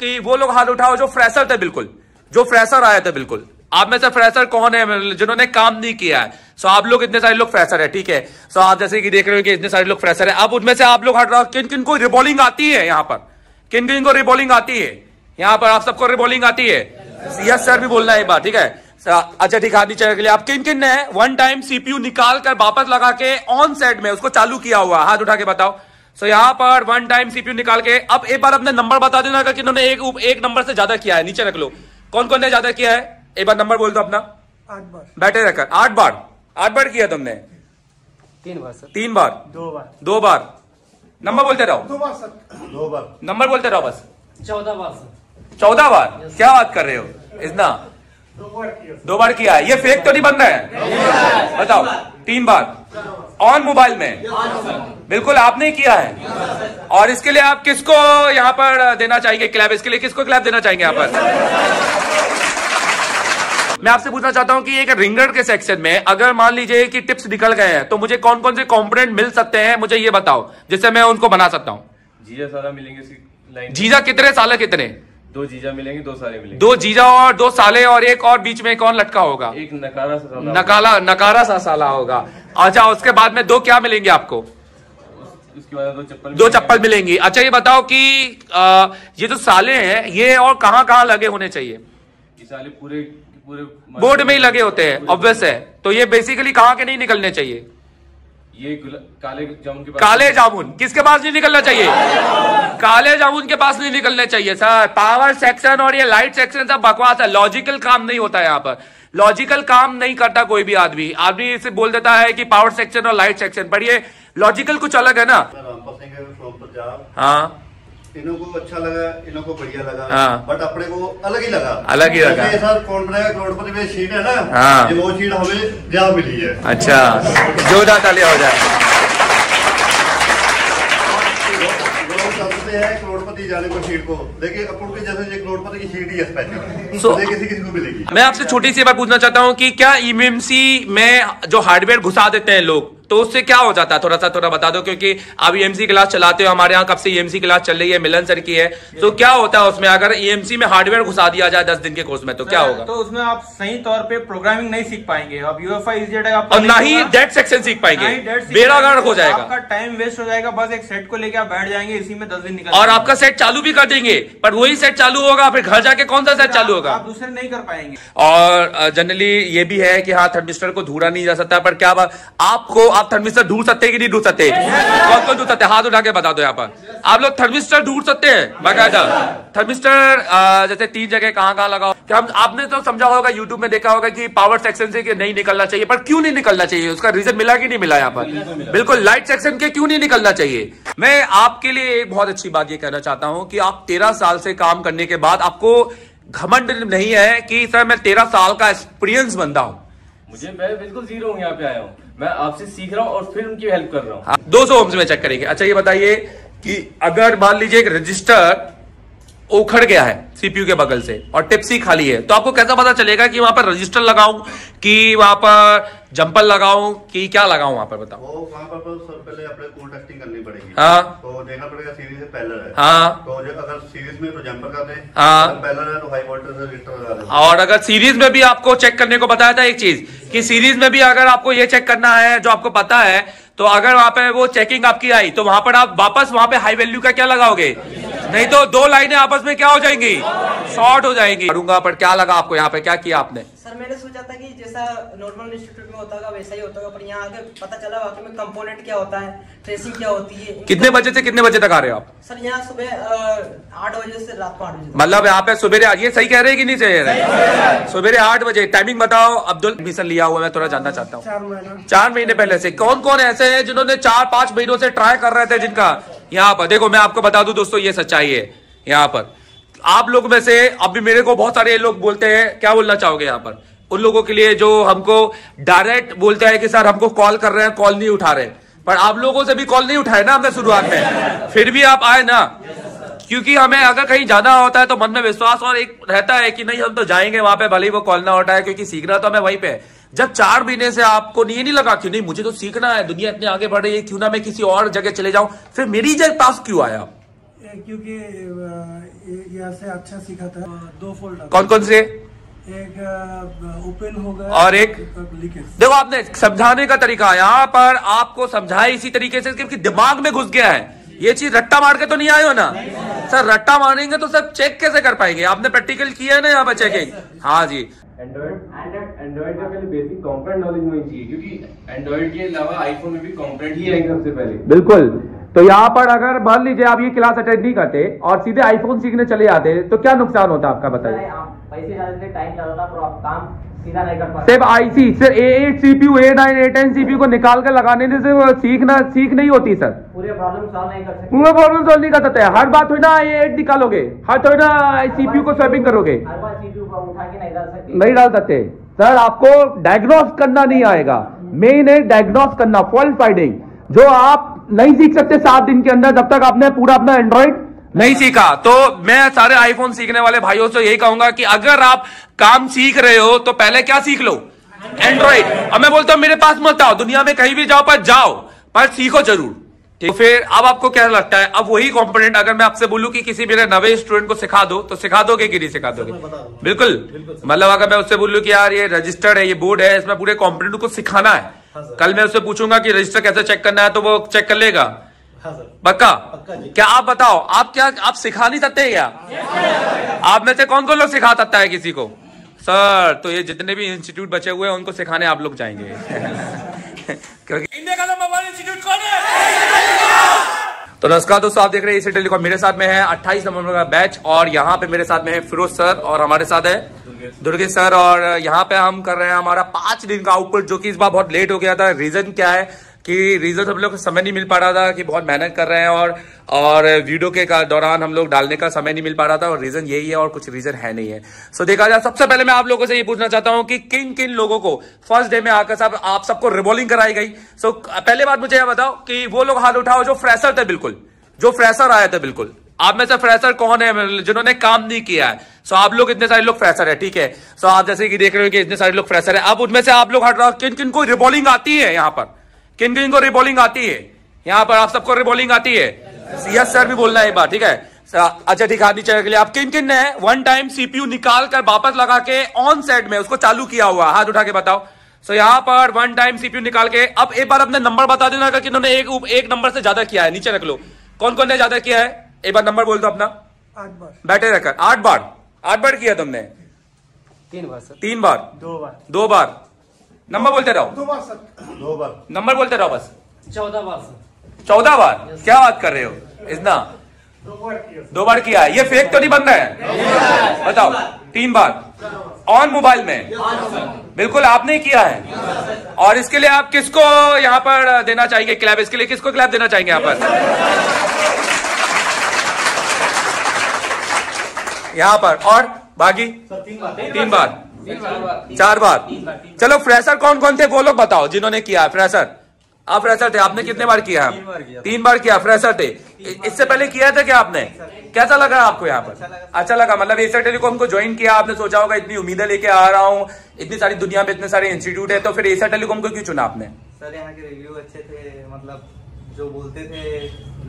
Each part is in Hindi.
कि वो लोग हाथ उठाओ जो फ्रेशर थे बिल्कुल, जो फ्रेशर आए थे बिल्कुल। आप में से फ्रेशर कौन है? जिन्होंने काम नहीं किया है। सो आप लोग इतने सारे लोग फ्रेशर है, ठीक है? सो आप जैसे कि देख रहे हो कि इतने सारे लोग फ्रेशर है। अब उनमें से आप लोग हट रहा। किन किन को रिबॉलिंग आती है यहाँ पर? किन किन को रिबॉलिंग आती है? यहाँ पर आप सबको रिबॉलिंग आती है? यस सर भी बोलना है बार, ठीक है? अच्छा ठीक नीचे के लिए। आप किन किन ने वन टाइम सीपीयू निकाल कर वापस लगा के ऑन सेट में उसको चालू किया हुआ हाथ उठा के बताओ। सो यहाँ पर वन टाइम सीपीयू निकाल के अब एक बार अपने नंबर बता देना अगर किन्होंने एक एक नंबर से ज़्यादा किया है नीचे रख लो। कौन कौन ने ज़्यादा किया है? एक बार नंबर बोल दो अपना। आठ बार। बैठे रहकर। आठ बार। आठ बार किया तुमने? तीन बार सर। तीन बार। दो बार। दो बार। नंबर बोलते रहो। दो बार सर। दो बार। नंबर बोलते रहो बस। चौदह बार सर। चौदह बार? क्या बात कर रहे हो? इतना। दो बार किया। दो बार किया है। ये फेक तो नहीं बन रहा है? बताओ। तीन बार। ऑन मोबाइल में? बिल्कुल आपने किया है। और इसके लिए आप किसको यहाँ पर देना चाहेंगे? क्लैब इसके लिए किसको क्लैब देना चाहेंगे यहाँ पर? मैं आपसे पूछना चाहता हूँ कि एक रिंगर के सेक्शन में अगर मान लीजिए कि टिप्स निकल गए हैं तो मुझे कौन कौन से कंपोनेंट मिल सकते हैं? मुझे ये बताओ जिससे मैं उनको बना सकता हूँ। जीजा सारा मिलेंगे लाइन जीजा कितने साले कितने? दो जीजा मिलेंगे दो सारे मिलेंगे। दो जीजा और दो साले और एक और बीच में कौन लटका होगा? एक नकारा सा साला नकाला नकारा सा साला होगा। अच्छा उसके बाद में दो क्या मिलेंगे आपको? दो चप्पल दो चप्पल मिलेंगी। अच्छा ये बताओ कि आ, ये जो साले हैं ये और कहाँ कहाँ लगे होने चाहिए? ये साले पूरे पूरे बोर्ड में ही लगे होते हैं ऑब्वियस है। तो ये बेसिकली कहाँ के नहीं निकलने चाहिए? ये काले जामुन के पास काले जामुन। किसके पास नहीं निकलना चाहिए? काले जामुन के पास नहीं निकलने चाहिए सर। पावर सेक्शन और ये लाइट सेक्शन सब बकवास है। लॉजिकल काम नहीं होता है यहाँ पर। लॉजिकल काम नहीं करता कोई भी आदमी। आदमी इसे बोल देता है कि पावर सेक्शन और लाइट सेक्शन पर ये लॉजिकल कुछ अलग है ना? जा हाँ। इन्हों को अच्छा लगा इन्हों को बढ़िया लगा हाँ। बट अपने को अलग ही लगा। अलग ही लगा। सर कौन बनाएगा करोड़पति में सीट है ना? हाँ। वो सीट हमें मिली है। अच्छा। जोरदार तालियाँ हो जाए लोग समझते करोड़पति जाने को सीट को देखिए अपन के जैसे ये करोड़पति की सीट ही है स्पेशल So- तो किसी किसी को मिलेगी मैं आपसे छोटी सी बात पूछना चाहता हूँ की क्या ईएमसी में जो हार्डवेयर घुसा देते हैं लोग। तो उससे क्या हो जाता है? थोड़ा सा थोड़ा बता दो क्योंकि आप ईएमसी क्लास चलाते हो हमारे यहाँ कब से ईएमसी क्लास चल रही है मिलन सर की है। तो क्या होता है उसमें? अगर ईएमसी में हार्डवेयर घुसा दिया जाए दस दिन के कोर्स में तो क्या होगा? तो उसमें आप सही तौर पे प्रोग्रामिंग नहीं सीख पाएँगे। अब यूएफआई और ना ही डेट सेक्शन सीख पाएँगे। बेड़ा गर्क हो जाएगा। आपका टाइम वेस्ट हो जाएगा बस एक सेट को लेकर आप बैठ जाएँगे इसी में दस दिन निकल और आपका सेट चालू भी कर देंगे पर वही सेट चालू होगा फिर घर जाके कौन सा सेट चालू होगा? आप दूसरे नहीं कर पाएँगे। और जनरली ये भी है कि हाँ थर्मिस्टर को ढूंढा नहीं जा सकता पर क्या बात आपको आप थर्मिस्टर ढूंढ सकते हैं कि नहीं ढूंढ सकते? कौन कौन ढूंढ सकते हाथ उठा के बता दो यहाँ पर। आप लोग थर्मिस्टर ढूंढ सकते हैं, बाकायदा। थर्मिस्टर जैसे तीन जगह कहाँ कहाँ लगाओ क्या आपने तो समझा होगा यूट्यूब में देखा होगा कि पावर सेक्शन से नहीं निकलना चाहिए, पर क्यों नहीं निकलना चाहिए? उसका रीजन मिला कि नहीं मिला यहाँ पर? बिल्कुल लाइट सेक्शन के क्यों नहीं निकलना चाहिए? मैं आपके लिए एक बहुत अच्छी बात ये कहना चाहता हूँ कि आप तेरह साल से काम करने के बाद आपको घमंड नहीं है कि, सर, मैं तेरह साल का एक्सपीरियंस बंदा हूँ। मुझे, मैं बिल्कुल ज़ीरो हूँ यहाँ पे आया हूँ। मैं आपसे सीख रहा हूँ और फिर उनकी हेल्प कर रहा हूँ। दो सौ ओम्स में चेक करेंगे। अच्छा ये बताइए कि अगर मान लीजिए एक रजिस्टर उखड़ गया है सीपीयू के बगल से और टिप्सी खाली है। तो आपको कैसा पता चलेगा कि वहाँ पर रजिस्टर लगाऊँ कि वहाँ पर जंपर लगाऊँ कि क्या लगाऊँ वहाँ पर बताओ। वो वहाँ पर तो सर पहले अपने को टेस्टिंग करनी पड़ेगी। हाँ। तो देखना पड़ेगा सीरीज़ से पहलर है। हाँ। तो अगर सीरीज़ में तो जंपर कर दे हाँ। अगर पहलर है तो हाई वोल्टेज रजिस्टर लगा दे। और अगर सीरीज़ में भी आपको चेक करने को बताया था एक चीज़ कि सीरीज़ में भी अगर आपको ये चेक करना है जो आपको पता है तो अगर वहाँ पे वो चेकिंग आपकी आई तो वहाँ पर आप वापस वहाँ पे हाई वैल्यू का क्या लगाओगे? नहीं तो दो लाइनें आपस में क्या हो जाएँगी? शॉर्ट हो जाएँगी। करूँगा पर क्या लगा आपको यहाँ पे? क्या किया आपने? सर मैंने सोचा था कि जैसा नॉर्मल इंस्टीट्यूट में होता होगा वैसा ही होता होगा पर यहाँ आके पता चला वाकई में कंपोनेंट क्या होता है ट्रेसिंग क्या होती है कितने बजे से कितने बजे तक आ रहे हो आप? सर यहाँ सुबह आठ बजे से रात को आठ बजे मतलब यहाँ पे सवेरे ये सही कह रहे हैं कि नहीं सही कह रहे हैं? सवेरे आठ बजे। टाइमिंग बताओ। अब्दुल एडमिशन लिया हुआ मैं थोड़ा जानना चाहता हूँ। चार महीने। पहले से। कौन कौन ऐसे है जिन्होंने चार पाँच महीनों से ट्राई कर रहे थे जिनका? यहाँ पर। देखो, मैं आपको बता दूँ दोस्तों, ये सच्चाई है, यहाँ पर। आप लोग में से अभी मेरे को बहुत सारे लोग बोलते हैं, क्या बोलना चाहोगे यहाँ पर? उन लोगों के लिए जो हमको डायरेक्ट बोलते हैं कि सर, हमको कॉल कर रहे हैं कॉल नहीं उठा रहे। पर आप लोगों से भी कॉल नहीं उठाए ना हमने शुरुआत में। फिर भी आप आए ना। क्योंकि हमें अगर कहीं जाना होता है तो मन में विश्वास और एक रहता है कि नहीं हम तो जाएँगे वहाँ पे भले ही वो कॉलना होता है क्योंकि सीखना तो हमें वहीं पे है। जब चार महीने से आपको ये नहीं लगा कि नहीं मुझे तो सीखना है दुनिया इतनी आगे बढ़ रही है क्यों ना मैं किसी और जगह चले जाऊँ? फिर मेरी जगह पास क्यों आया? क्योंकि से अच्छा सीखा था। दो फोल्ड कौन कौन से? एक ओपन हो गया और एक? देखो आपने समझाने का तरीका यहाँ पर आपको समझाया इसी तरीके से क्योंकि दिमाग में घुस गया है। ये चीज़ रट्टा मार के तो नहीं आए हो ना? सर रट्टा मारेंगे तो सर चेक कैसे कर पाएँगे? आपने प्रैक्टिकल किया है ना यहाँ पर चेकिंग हाँ जी। एंड्रॉइड एंड्रॉइड का पहले बेसिक कंपोनेंट नॉलेज होनी चाहिए क्योंकि एंड्रॉइड के अलावा आईफोन में भी कंपोनेंट ही आएँगे सबसे पहले। बिल्कुल। तो यहाँ पर अगर मान लीजिए आप ये क्लास अटेंड नहीं करते और सीधे आईफोन सीखने चले जाते तो क्या नुकसान होता आपका बताइए? नहीं कर पाते। सिर्फ़ सिर्फ़ A eight CPU A nine A ten CPU को निकाल कर लगाने से सीखना सीख नहीं होती सर। पूरे प्रॉब्लम सॉल्व नहीं कर सकते। पूरा प्रॉब्लम सॉल्व नहीं कर सकते। हर बात थोड़ी ना ए एट निकालोगे हर थोड़ी ना सीपीयू को स्वैपिंग करोगे। हर बार सीपीयू को उठा के नहीं डाल सकते। नहीं डाल सकते। सर आपको डायग्नोस करना नहीं आएगा। मेन है डायग्नोस करना फॉल्ट फाइंडिंग जो आप नहीं सीख सकते सात दिन के अंदर जब तक आपने पूरा अपना एंड्रॉइड नहीं सीखा। तो मैं सारे आईफोन सीखने वाले भाइयों से यही कहूँगा कि अगर आप काम सीख रहे हो तो पहले क्या सीख लो? एंड्रॉइड अब मैं बोलता हूँ मेरे पास मत आओ दुनिया में कहीं भी जाओ पर जाओ पर सीखो ज़रूर। तो फिर अब आपको क्या लगता है? अब वही कंपोनेंट अगर मैं आपसे बोलूँ कि किसी मेरे नवे स्टूडेंट को सिखा दो तो सिखा दोगे कि नहीं सिखा दोगे? बिल्कुल। मतलब अगर मैं उससे बोलूँ कि यार ये रजिस्टर्ड है ये बोर्ड है इसमें पूरे कंपोनेंट को सिखाना है। कल मैं उससे पूछूँगा कि रजिस्टर कैसे चेक करना है तो वो चेक कर लेगा। पक्का क्या आप बताओ आप क्या आप सिखा नहीं सकते क्या? आप में से कौन कौन लोग सिखा सकता है किसी को? सर तो ये जितने भी इंस्टीट्यूट बचे हुए हैं उनको सिखाने आप लोग जाएँगे। क्योंकि इंडिया का नंबर वन इंस्टीट्यूट कौन है? तो नमस्कार दोस्तों आप देख रहे हैं इसी टेलीकॉम। मेरे साथ में है 28 नवंबर का बैच और यहाँ पे मेरे साथ में है फिरोज सर और हमारे साथ है दुर्गेश सर और यहाँ पे हम कर रहे हैं हमारा पाँच दिन का आउटपुट जो कि इस बार बहुत लेट हो गया था। रीजन क्या है? कि रीजन हम लोग को समय नहीं मिल पा रहा था कि बहुत मेहनत कर रहे हैं और और वीडियो के दौरान हम लोग डालने का समय नहीं मिल पा रहा था और रीजन यही है और कुछ रीजन है नहीं है। सो so, देखा जाए सबसे पहले मैं आप लोगों से ये पूछना चाहता हूँ कि किन किन लोगों को फ़र्स्ट डे में आकर सब आप सबको रिवॉल्विंग कराई गई। सो so, पहले बात मुझे यह बताओ कि वो लोग हाथ उठाओ जो फ्रेशर थे बिल्कुल जो फ्रेशर आए थे बिल्कुल। आप में से फ्रेशर कौन है? जिन्होंने काम नहीं किया है। सो आप लोग इतने सारे लोग फ्रेशर है ठीक है? सो आप जैसे कि देख रहे हो कि इतने सारे लोग फ्रेशर है। अब उनमें से आप लोग हट रहा। हो किन किन को रिबॉलिंग आती है यहाँ पर? किन किन को रिबॉलिंग आती है? यहाँ पर आप सबको रिबॉलिंग आती है। यस सर भी बोलना है एक बार ठीक है? अच्छा ठीक है नीचे के लिए। आप किन किन ने वन टाइम सीपीयू निकाल कर वापस लगा के ऑन सेट में उसको चालू किया हुआ? हाथ उठा के बताओ। सो so, यहाँ पर वन टाइम सीपीयू निकाल के अब एक बार अपने नंबर बता देना अगर किन्होंने एक एक नंबर से ज़्यादा किया है नीचे रख लो। कौन कौन ने ज़्यादा किया है? एक बार नंबर बोल दो अपना। आठ बार। बैठे रहकर। आठ बार। आठ बार किया तुमने? तीन बार सर। तीन बार। दो बार। दो बार। नंबर बोलते रहो। दो बार सर। दो बार। नंबर बोलते रहो बस। चौदह बार सर। चौदह बार? क्या बात कर रहे हो? इतना। दो बार किया। दो बार किया है। ये फेक तो नहीं बन रहा है। बताओ। तीन बार। ऑन मोबाइल में। बिल्कुल आपने किया है। और इसके लिए आप किसको यहाँ पर देना चाहेंगे? क्लैब इसके लिए किसको क्लैब देना चाहेंगे यहाँ पर? यहाँ पर। और बाकी? तीन बार। चार बार। चलो फ्रेशर कौन कौन थे? वो लोग बताओ जिन्होंने किया फ्रेशर। आप फ्रेशर थे आपने कितने बार किया? तीन बार किया। फ्रेशर थे। इससे पहले किया था क्या आपने? कैसा लगा आपको यहाँ पर? अच्छा लगा। मतलब एसर टेलीकॉम को ज्वाइन किया आपने सोचा होगा इतनी उम्मीदें लेके आ रहा हूँ इतनी सारी दुनिया में इतने सारे इंस्टीट्यूट है तो फिर एसर टेलीकॉम को क्यों चुना आपने? सर यहाँ के रिव्यू अच्छे थे मतलब जो बोलते थे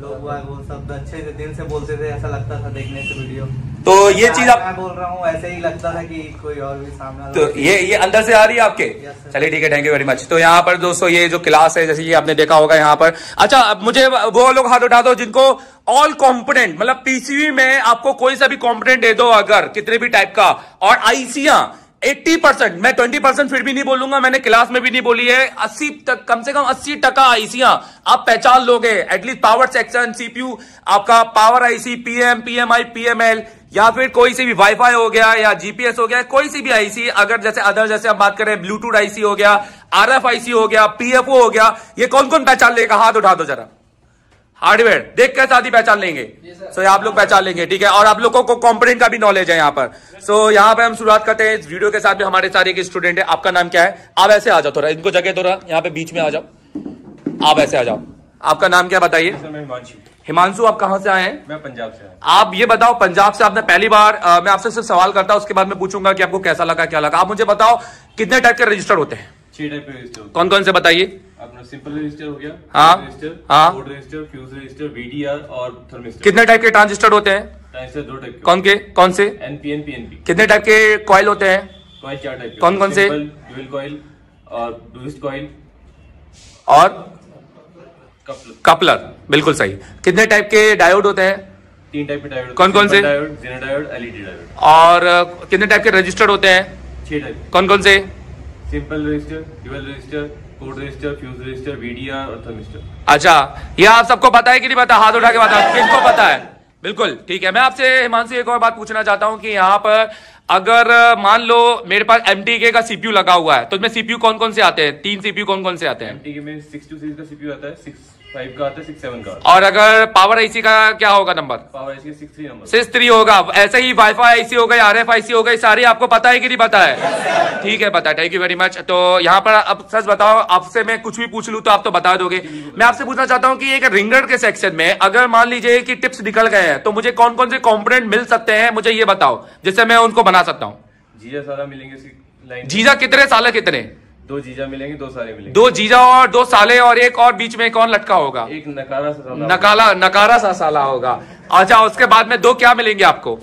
लोग वो वो सब अच्छे से दिल से बोलते थे ऐसा लगता था देखने से वीडियो. तो ये चीज़ आप मैं बोल रहा हूँ ऐसे ही लगता था कि कोई और भी सामने तो ये ये अंदर से आ रही है आपके? चलिए ठीक है थैंक यू वेरी मच तो यहाँ पर दोस्तों ये जो क्लास है जैसे कि आपने देखा होगा यहाँ पर। अच्छा अब मुझे वो लोग हाथ उठा दो जिनको ऑल कॉम्पोनेंट मतलब पीसीबी में आपको कोई सा भी कॉम्पोनेंट दे दो अगर कितने भी टाइप का। और आईसिया 80 परसेंट, मैं 20 परसेंट फिर भी नहीं बोलूँगा, मैंने क्लास में भी नहीं बोली है। 80 तक, कम से कम 80 टका आईसिया आप पहचान लोगे at least power section CPU आपका power IC PM PMI PML या फिर कोई सी भी वाईफाई हो गया, या जीपीएस हो गया, कोई सी भी आईसी अगर जैसे अदर जैसे हम बात करें ब्लूटूथ आईसी हो गया आईसी हो गया पीएफओ हो गया, ये कौन कौन पहचान लेगा? हाथ उठा दो जरा। हार्डवेयर देख के साथ ही पहचान लेंगे। सो आप लोग पहचान लेंगे ठीक है? और आप लोगों को कॉम्पोनेंट का भी नॉलेज है यहाँ पर। सो यहाँ पे हम शुरुआत करते हैं। इस वीडियो के साथ में हमारे सारे एक स्टूडेंट है। आपका नाम क्या है? आप ऐसे आ जाओ थोड़ा। इनको जगह थोड़ा। यहाँ पे बीच में आ जाओ। आप ऐसे आ जाओ। आपका नाम क्या बताइए? हिमांशु। हिमांशु आप कहाँ से आए हैं? मैं पंजाब से आया आप ये बताओ पंजाब से आपने पहली बार अ, मैं आपसे सिर्फ़ सवाल करता हूँ उसके बाद मैं पूछूँगा कि आपको कैसा लगा क्या लगा। आप मुझे बताओ कितने टाइप के रजिस्टर होते हैं? छह टाइप के रजिस्टर कौन कौन से बताइए। अपना सिंपल रजिस्टर हो गया हाँ, रजिस्टर हाँ। Code resistor fuse resistor VDR और थर्मिस्टर कितने टाइप के ट्रांजिस्टर होते हैं? ट्रांजिस्टर दो टाइप के कौन के? कौन से? एनपीएन पीएनपी कितने टाइप के कॉइल होते हैं? कॉइल चार टाइप कौन- कौन से? ड्यूल कॉइल और और? कपल कपलर बिल्कुल सही। कितने टाइप के डायोड होते हैं? तीन टाइप के डायोड कौन- कौन से? Diode zener diode LED diode और कितने टाइप के रजिस्टर होते हैं? छह टाइप कौन कौन से? Simple resistor dual resistor code resistor fuse resistor VDR और थर्मिस्टर अच्छा ये आप सबको पता है कि नहीं पता? हाथ उठा के बताओ किसको पता है? बिल्कुल ठीक है। मैं आपसे हिमांशु एक और बात पूछना चाहता हूँ कि यहाँ पर अगर मान लो मेरे पास एम का सीपीयू लगा हुआ है तो इसमें सीपीयू कौन कौन से आते हैं? तीन सीपीयू कौन कौन से आते हैं? एमटीके में सिक्स टू सीरीज़ का सीपीयू आता है सिक्स फाइव का आता है सिक्स सेवन का और अगर पावर आईसी का क्या होगा number power IC six three number six three होगा। ऐसे ही वाईफाई आईसी हो गई आर एफ़ आईसी हो गई सारी आपको पता है कि नहीं पता है? ठीक है पता है। थैंक यू वेरी मच तो यहाँ पर अब सच बताओ आपसे मैं कुछ भी पूछ लूँ तो आप तो बता दोगे। मैं आपसे पूछना चाहता हूँ कि एक रिंगर के सेक्शन में अगर मान लीजिए कि टिप्स निकल गए हैं तो मुझे कौन कौन से कॉम्पोनेंट मिल सकते हैं? मुझे ये बताओ जिससे मैं उनको बना सकता हूँ। जीजा सारा मिलेंगे जीजा कितने साल कितने? दो जीजा मिलेंगे दो सारे मिलेंगे। दो जीजा और दो साले और एक और बीच में कौन लटका होगा? एक नकारा सा साला नकाला नकारा सा साला होगा। अच्छा उसके बाद में दो क्या मिलेंगे आपको?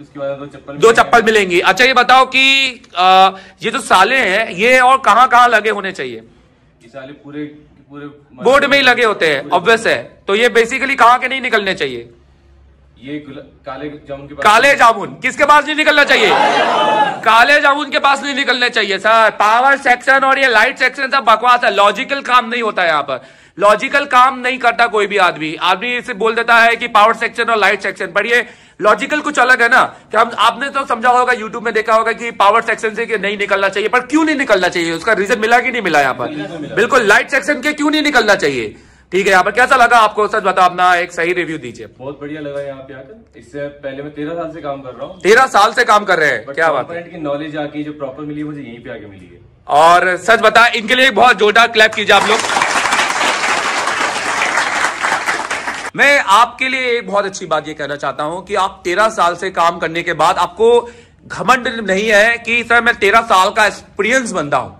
उसके बाद दो चप्पल दो चप्पल मिलेंगी। अच्छा ये बताओ कि आ, ये जो साले हैं ये और कहाँ कहाँ लगे होने चाहिए? ये साले पूरे पूरे बोर्ड में ही लगे होते हैं ऑब्वियस है। तो ये बेसिकली कहाँ के नहीं निकलने चाहिए? ये काले जामुन के पास काले जामुन किसके पास नहीं निकलना चाहिए? काले जामुन के पास नहीं निकलने चाहिए सर। पावर सेक्शन और ये लाइट सेक्शन सब बकवास है। लॉजिकल काम नहीं होता है यहाँ पर। लॉजिकल काम नहीं करता कोई भी आदमी। आदमी इसे बोल देता है कि पावर सेक्शन और लाइट सेक्शन पर ये लॉजिकल कुछ अलग है ना? कि हम आपने तो समझा होगा यूट्यूब में देखा होगा कि पावर सेक्शन से कि नहीं निकलना चाहिए पर क्यों नहीं निकलना चाहिए? उसका रीजन मिला कि नहीं मिला यहाँ पर? बिल्कुल लाइट सेक्शन के क्यों नहीं निकलना चाहिए? ठीक है यहाँ पर कैसा लगा आपको सच बताओ अपना एक सही रिव्यू दीजिए। बहुत बढ़िया लगा यहाँ पे आकर। इससे पहले मैं तेरह साल से काम कर रहा हूँ। तेरह साल से काम कर रहे हैं क्या बात है। की नॉलेज आके जो प्रॉपर मिली मुझे यहीं पे आके मिली है। और सच बता इनके लिए बहुत जोरदार क्लैप कीजिए आप लोग। मैं आपके लिए एक बहुत अच्छी बात ये कहना चाहता हूँ कि आप तेरह साल से काम करने के बाद आपको घमंड नहीं है कि सर मैं तेरह साल का एक्सपीरियंस बंदा हूँ।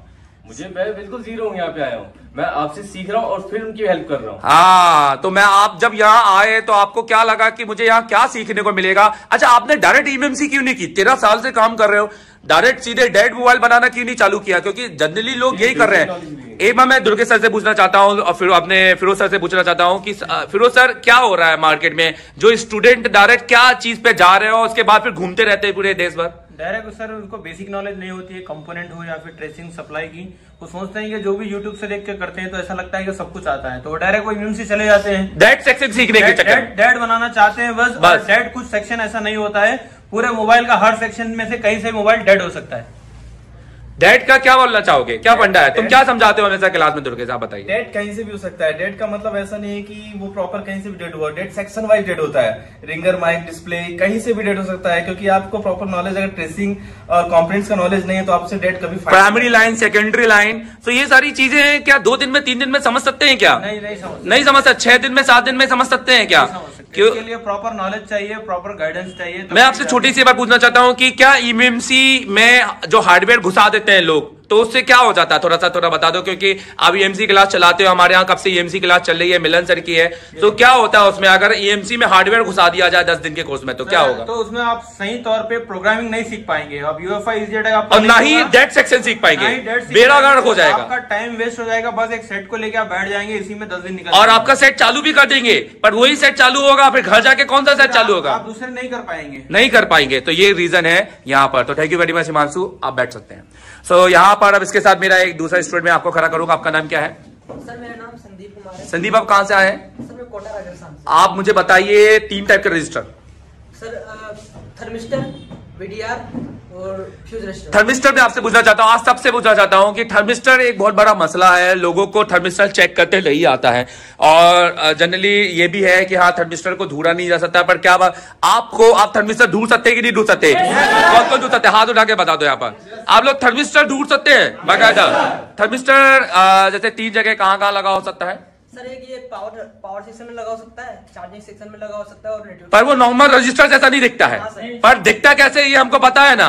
मुझे मैं बिल्कुल ज़ीरो हूँ यहाँ पे आया हूँ। मैं आपसे सीख रहा हूँ और फिर उनकी हेल्प कर रहा हूँ। हाँ तो मैं आप जब यहाँ आए तो आपको क्या लगा कि मुझे यहाँ क्या सीखने को मिलेगा? अच्छा आपने डायरेक्ट ईएमसी क्यों नहीं की? तेरह साल से काम कर रहे हो। डायरेक्ट सीधे डेड मोबाइल बनाना क्यों नहीं चालू किया? क्योंकि जनरली लोग यही कर रहे हैं। एक बार मैं दुर्गे सर से पूछना चाहता हूँ और फिर अपने फिरोज सर से पूछना चाहता हूँ कि फिरोज सर क्या हो रहा है मार्केट में? जो स्टूडेंट डायरेक्ट क्या चीज़ पे जा रहे हो उसके बाद फिर घूमते रहते हैं पूरे देश भर डायरेक्ट सर उनको बेसिक नॉलेज नहीं होती है कंपोनेंट हो या फिर ट्रेसिंग सप्लाई की। वो सोचते हैं कि जो भी YouTube से देख के करते हैं तो ऐसा लगता है कि सब कुछ आता है तो डायरेक्ट वो इम्यून से चले जाते हैं डेट सेक्शन सीखने के चक्कर में। डेड बनाना चाहते हैं बस बस। बस डेड कुछ सेक्शन ऐसा नहीं होता है पूरे मोबाइल का हर सेक्शन में से कहीं से मोबाइल डेड हो सकता है डेट का क्या बोलना चाहोगे? क्या फंडा है? तुम क्या समझाते हो हमेशा क्लास में दुर्गे साहब बताइए। डेट कहीं से भी हो सकता है। डेट का मतलब ऐसा नहीं है कि वो प्रॉपर कहीं से भी डेट हुआ। डेट सेक्शन वाइज डेट होता है। रिंगर माइक डिस्प्ले कहीं से भी डेट हो सकता है क्योंकि आपको प्रॉपर नॉलेज अगर ट्रेसिंग और कॉम्पोनेंट्स का नॉलेज नहीं है तो आपसे डेट कभी प्राइमरी लाइन सेकेंडरी लाइन तो ये सारी चीज़ें हैं क्या? दो दिन में तीन दिन में समझ सकते हैं क्या? नहीं नहीं समझ नहीं समझ सकते। छह दिन में सात दिन में समझ सकते हैं क्या? क्यों? इसके लिए प्रॉपर नॉलेज चाहिए प्रॉपर गाइडेंस चाहिए तो मैं आपसे छोटी सी बात पूछना चाहता हूँ कि क्या ईवीएमसी में जो हार्डवेयर घुसा देते हैं लोग तो उससे क्या हो जाता है? थोड़ा सा थोड़ा बता दो क्योंकि आप ईएमसी क्लास चलाते हो हमारे यहाँ कब से ईएमसी क्लास चल रही है मिलन सर की है। तो क्या होता है उसमें? अगर ईएमसी में हार्डवेयर घुसा दिया जाए दस दिन के कोर्स में तो क्या होगा? तो उसमें आप सही तौर पे प्रोग्रामिंग नहीं सीख पाएँगे। अब यूएफआई और ना ही डेट सेक्शन सीख पाएँगे। बेड़ा गर्क हो जाएगा। आपका टाइम वेस्ट हो जाएगा बस एक सेट को लेकर आप बैठ जाएँगे इसी में दस दिन निकल और आपका सेट चालू भी कर देंगे पर वही सेट चालू होगा फिर घर जाके कौन सा सेट चालू होगा? आप दूसरे नहीं कर पाएँगे। नहीं कर पाएँगे तो ये रीजन है यहाँ पर। तो thank you very much Himanshu आप बैठ सकते हैं। सो so, यहाँ पर अब इसके साथ मेरा एक दूसरा स्टूडेंट में आपको खड़ा करूँगा। आपका नाम क्या है? सर मेरा नाम संदीप कुमार है। संदीप आप कहाँ से आए हैं? सर मैं कोटा राजस्थान से आप मुझे बताइए तीन टाइप के resistor. Sir thermistor VDR thermistor में आपसे पूछना चाहता हूँ आज सबसे पूछना चाहता हूँ कि थर्मिस्टर एक बहुत बड़ा मसला है लोगों को थर्मिस्टर चेक करते नहीं आता है। और जनरली ये भी है कि हाँ थर्मिस्टर को ढूंढा नहीं जा सकता पर क्या बात आपको आप थर्मिस्टर ढूंढ सकते हैं कि नहीं ढूंढ सकते? कौन कौन ढूंढ सकते हाथ उठा के बता दो यहाँ पर। आप लोग थर्मिस्टर ढूंढ सकते हैं बाकायदा। थर्मिस्टर जैसे तीन जगह कहाँ कहाँ लगा हो सकता है? सर एक ये पावर पावर सेक्शन में लगा हो सकता है? चार्जिंग सेक्शन में लगा हो सकता है और नेटवर्क पर वो नॉर्मल रजिस्टर जैसा नहीं दिखता है। हाँ, पर दिखता कैसे ये हमको पता है ना?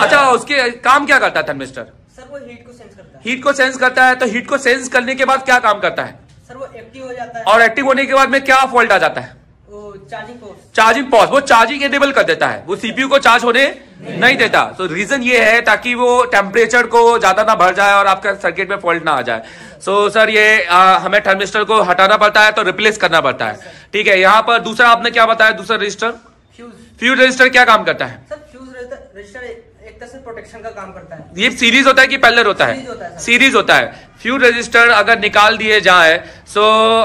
अच्छा उसके काम क्या करता है थर्मिस्टर सर वो हीट को सेंस करता है। हीट को सेंस करता है तो हीट को सेंस करने के बाद क्या काम करता है? सर वो एक्टिव हो जाता है। और एक्टिव होने के बाद में क्या फॉल्ट आ जाता है? वो चार्जिंग चार्जिंग पॉज वो चार्जिंग एनेबल कर देता है। वो सीपीयू को चार्ज होने नहीं देता। तो रीजन ये है ताकि वो टेम्परेचर को ज़्यादा ना बढ़ जाए और आपका सर्किट में फॉल्ट ना आ जाए। सो so, सर ये आ, हमें थर्मिस्टर को हटाना पड़ता है तो रिप्लेस करना पड़ता है। ठीक है यहाँ पर दूसरा आपने क्या बताया दूसरा रजिस्टर फ्यूज रजिस्टर क्या काम करता है? सर फ्यूज रजिस्टर एक तरह से प्रोटेक्शन का काम करता है। ये सीरीज़ होता है कि पैरेलल होता है? है सर। सीरीज़ होता है। फ्यूज रजिस्टर अगर निकाल दिए जाए सो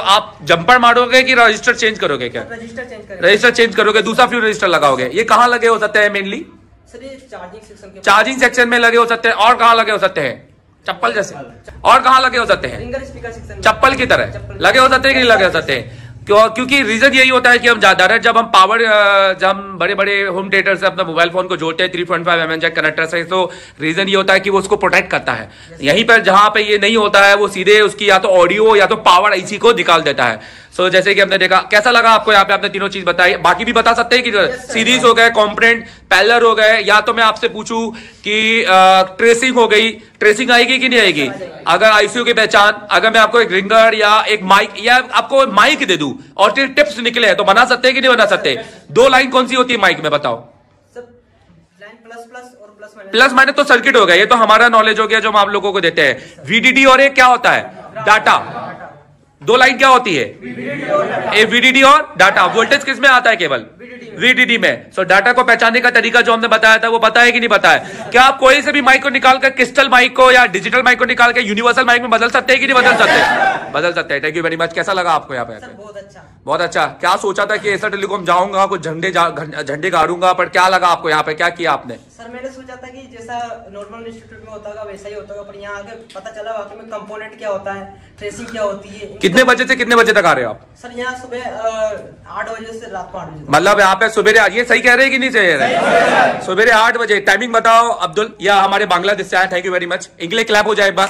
आप जंपर मारोगे कि रजिस्टर चेंज करोगे क्या? रजिस्टर चेंज करेगा। रजिस्टर चेंज करोगे दूसरा फ्यूज रजिस्टर लगाओगे। ये कहाँ लगे हो सकते हैं मेनली चार्जिंग सेक्शन में लगे हो सकते हैं। और कहाँ लगे हो सकते हैं? चप्पल जैसे। और कहा लगे हो सकते हैं? चप्पल की तरह। लगे हो सकते हैं कि नहीं लगे हो सकते हैं? क्यों क्योंकि रीजन यही होता है कि हम ज़्यादा जब हम पावर जब हम बड़े बड़े होम थिएटर से अपना मोबाइल फ़ोन को जोड़ते हैं three point five M N jack connector से तो रीजन ये होता है कि वो उसको प्रोटेक्ट करता है। यहीं पर जहाँ पे ये नहीं होता है वो सीधे उसकी या तो ऑडियो या तो पावर आईसी को निकाल देता है। सो so, जैसे कि हमने देखा कैसा लगा आपको यहाँ पे? आपने तीनों चीज़ बताई। बाकी भी बता सकते हैं कि sir. सीरीज़ हो गए कॉम्पोनेंट पैलर हो गए या तो मैं आपसे पूछूँ कि ट्रेसिंग हो गई। ट्रेसिंग आएगी कि नहीं आएगी? अगर आईसीयू की पहचान अगर मैं आपको एक रिंगर या एक माइक या आपको माइक दे दूँ और फिर टिप्स निकले हैं तो बना सकते हैं कि नहीं बना सकते? दो लाइन कौन सी होती है माइक में बताओ। प्लस माइनस तो सर्किट हो गया ये तो हमारा नॉलेज हो गया जो हम आप लोगों को देते हैं। वीडीडी और एक क्या होता है? डाटा दो लाइन क्या होती है? ए वीडीडी और डाटा वोल्टेज किसमें आता है केवल? वीडीडी में। सो डाटा को पहचानने का तरीका जो हमने बताया था वो पता है कि नहीं पता है? क्या आप कोई से भी माइक को निकाल कर क्रिस्टल माइक को या डिजिटल माइक को निकाल के यूनिवर्सल माइक में बदल सकते हैं कि नहीं बदल सकते? बदल सकते हैं। थैंक यू वेरी मच कैसा लगा आपको यहाँ पे बहुत अच्छा। बहुत अच्छा। क्या सोचा था कि ऐसा टेलीकॉम जाऊँगा कुछ झंडे झंडे गाड़ूँगा पर क्या लगा आपको यहाँ पे? क्या किया आपने? सर मैंने सोचा था कि जैसा नॉर्मल इंस्टीट्यूट में होता होगा वैसा ही होता होगा पर यहाँ आके पता चला वाकई में कंपोनेंट क्या होता है ट्रेसिंग क्या होती है कितने बजे से कितने बजे तक आ रहे हो आप? सर यहाँ सुबह आठ बजे से रात को आठ बजे मतलब यहाँ पे सुबह ये सही कह रहे हैं कि नहीं सही कह रहे सुबेरे आठ बजे। टाइमिंग बताओ अब्दुल या हमारे बांग्लादेश से आए। Thank you very much English clap हो जाए एक बार।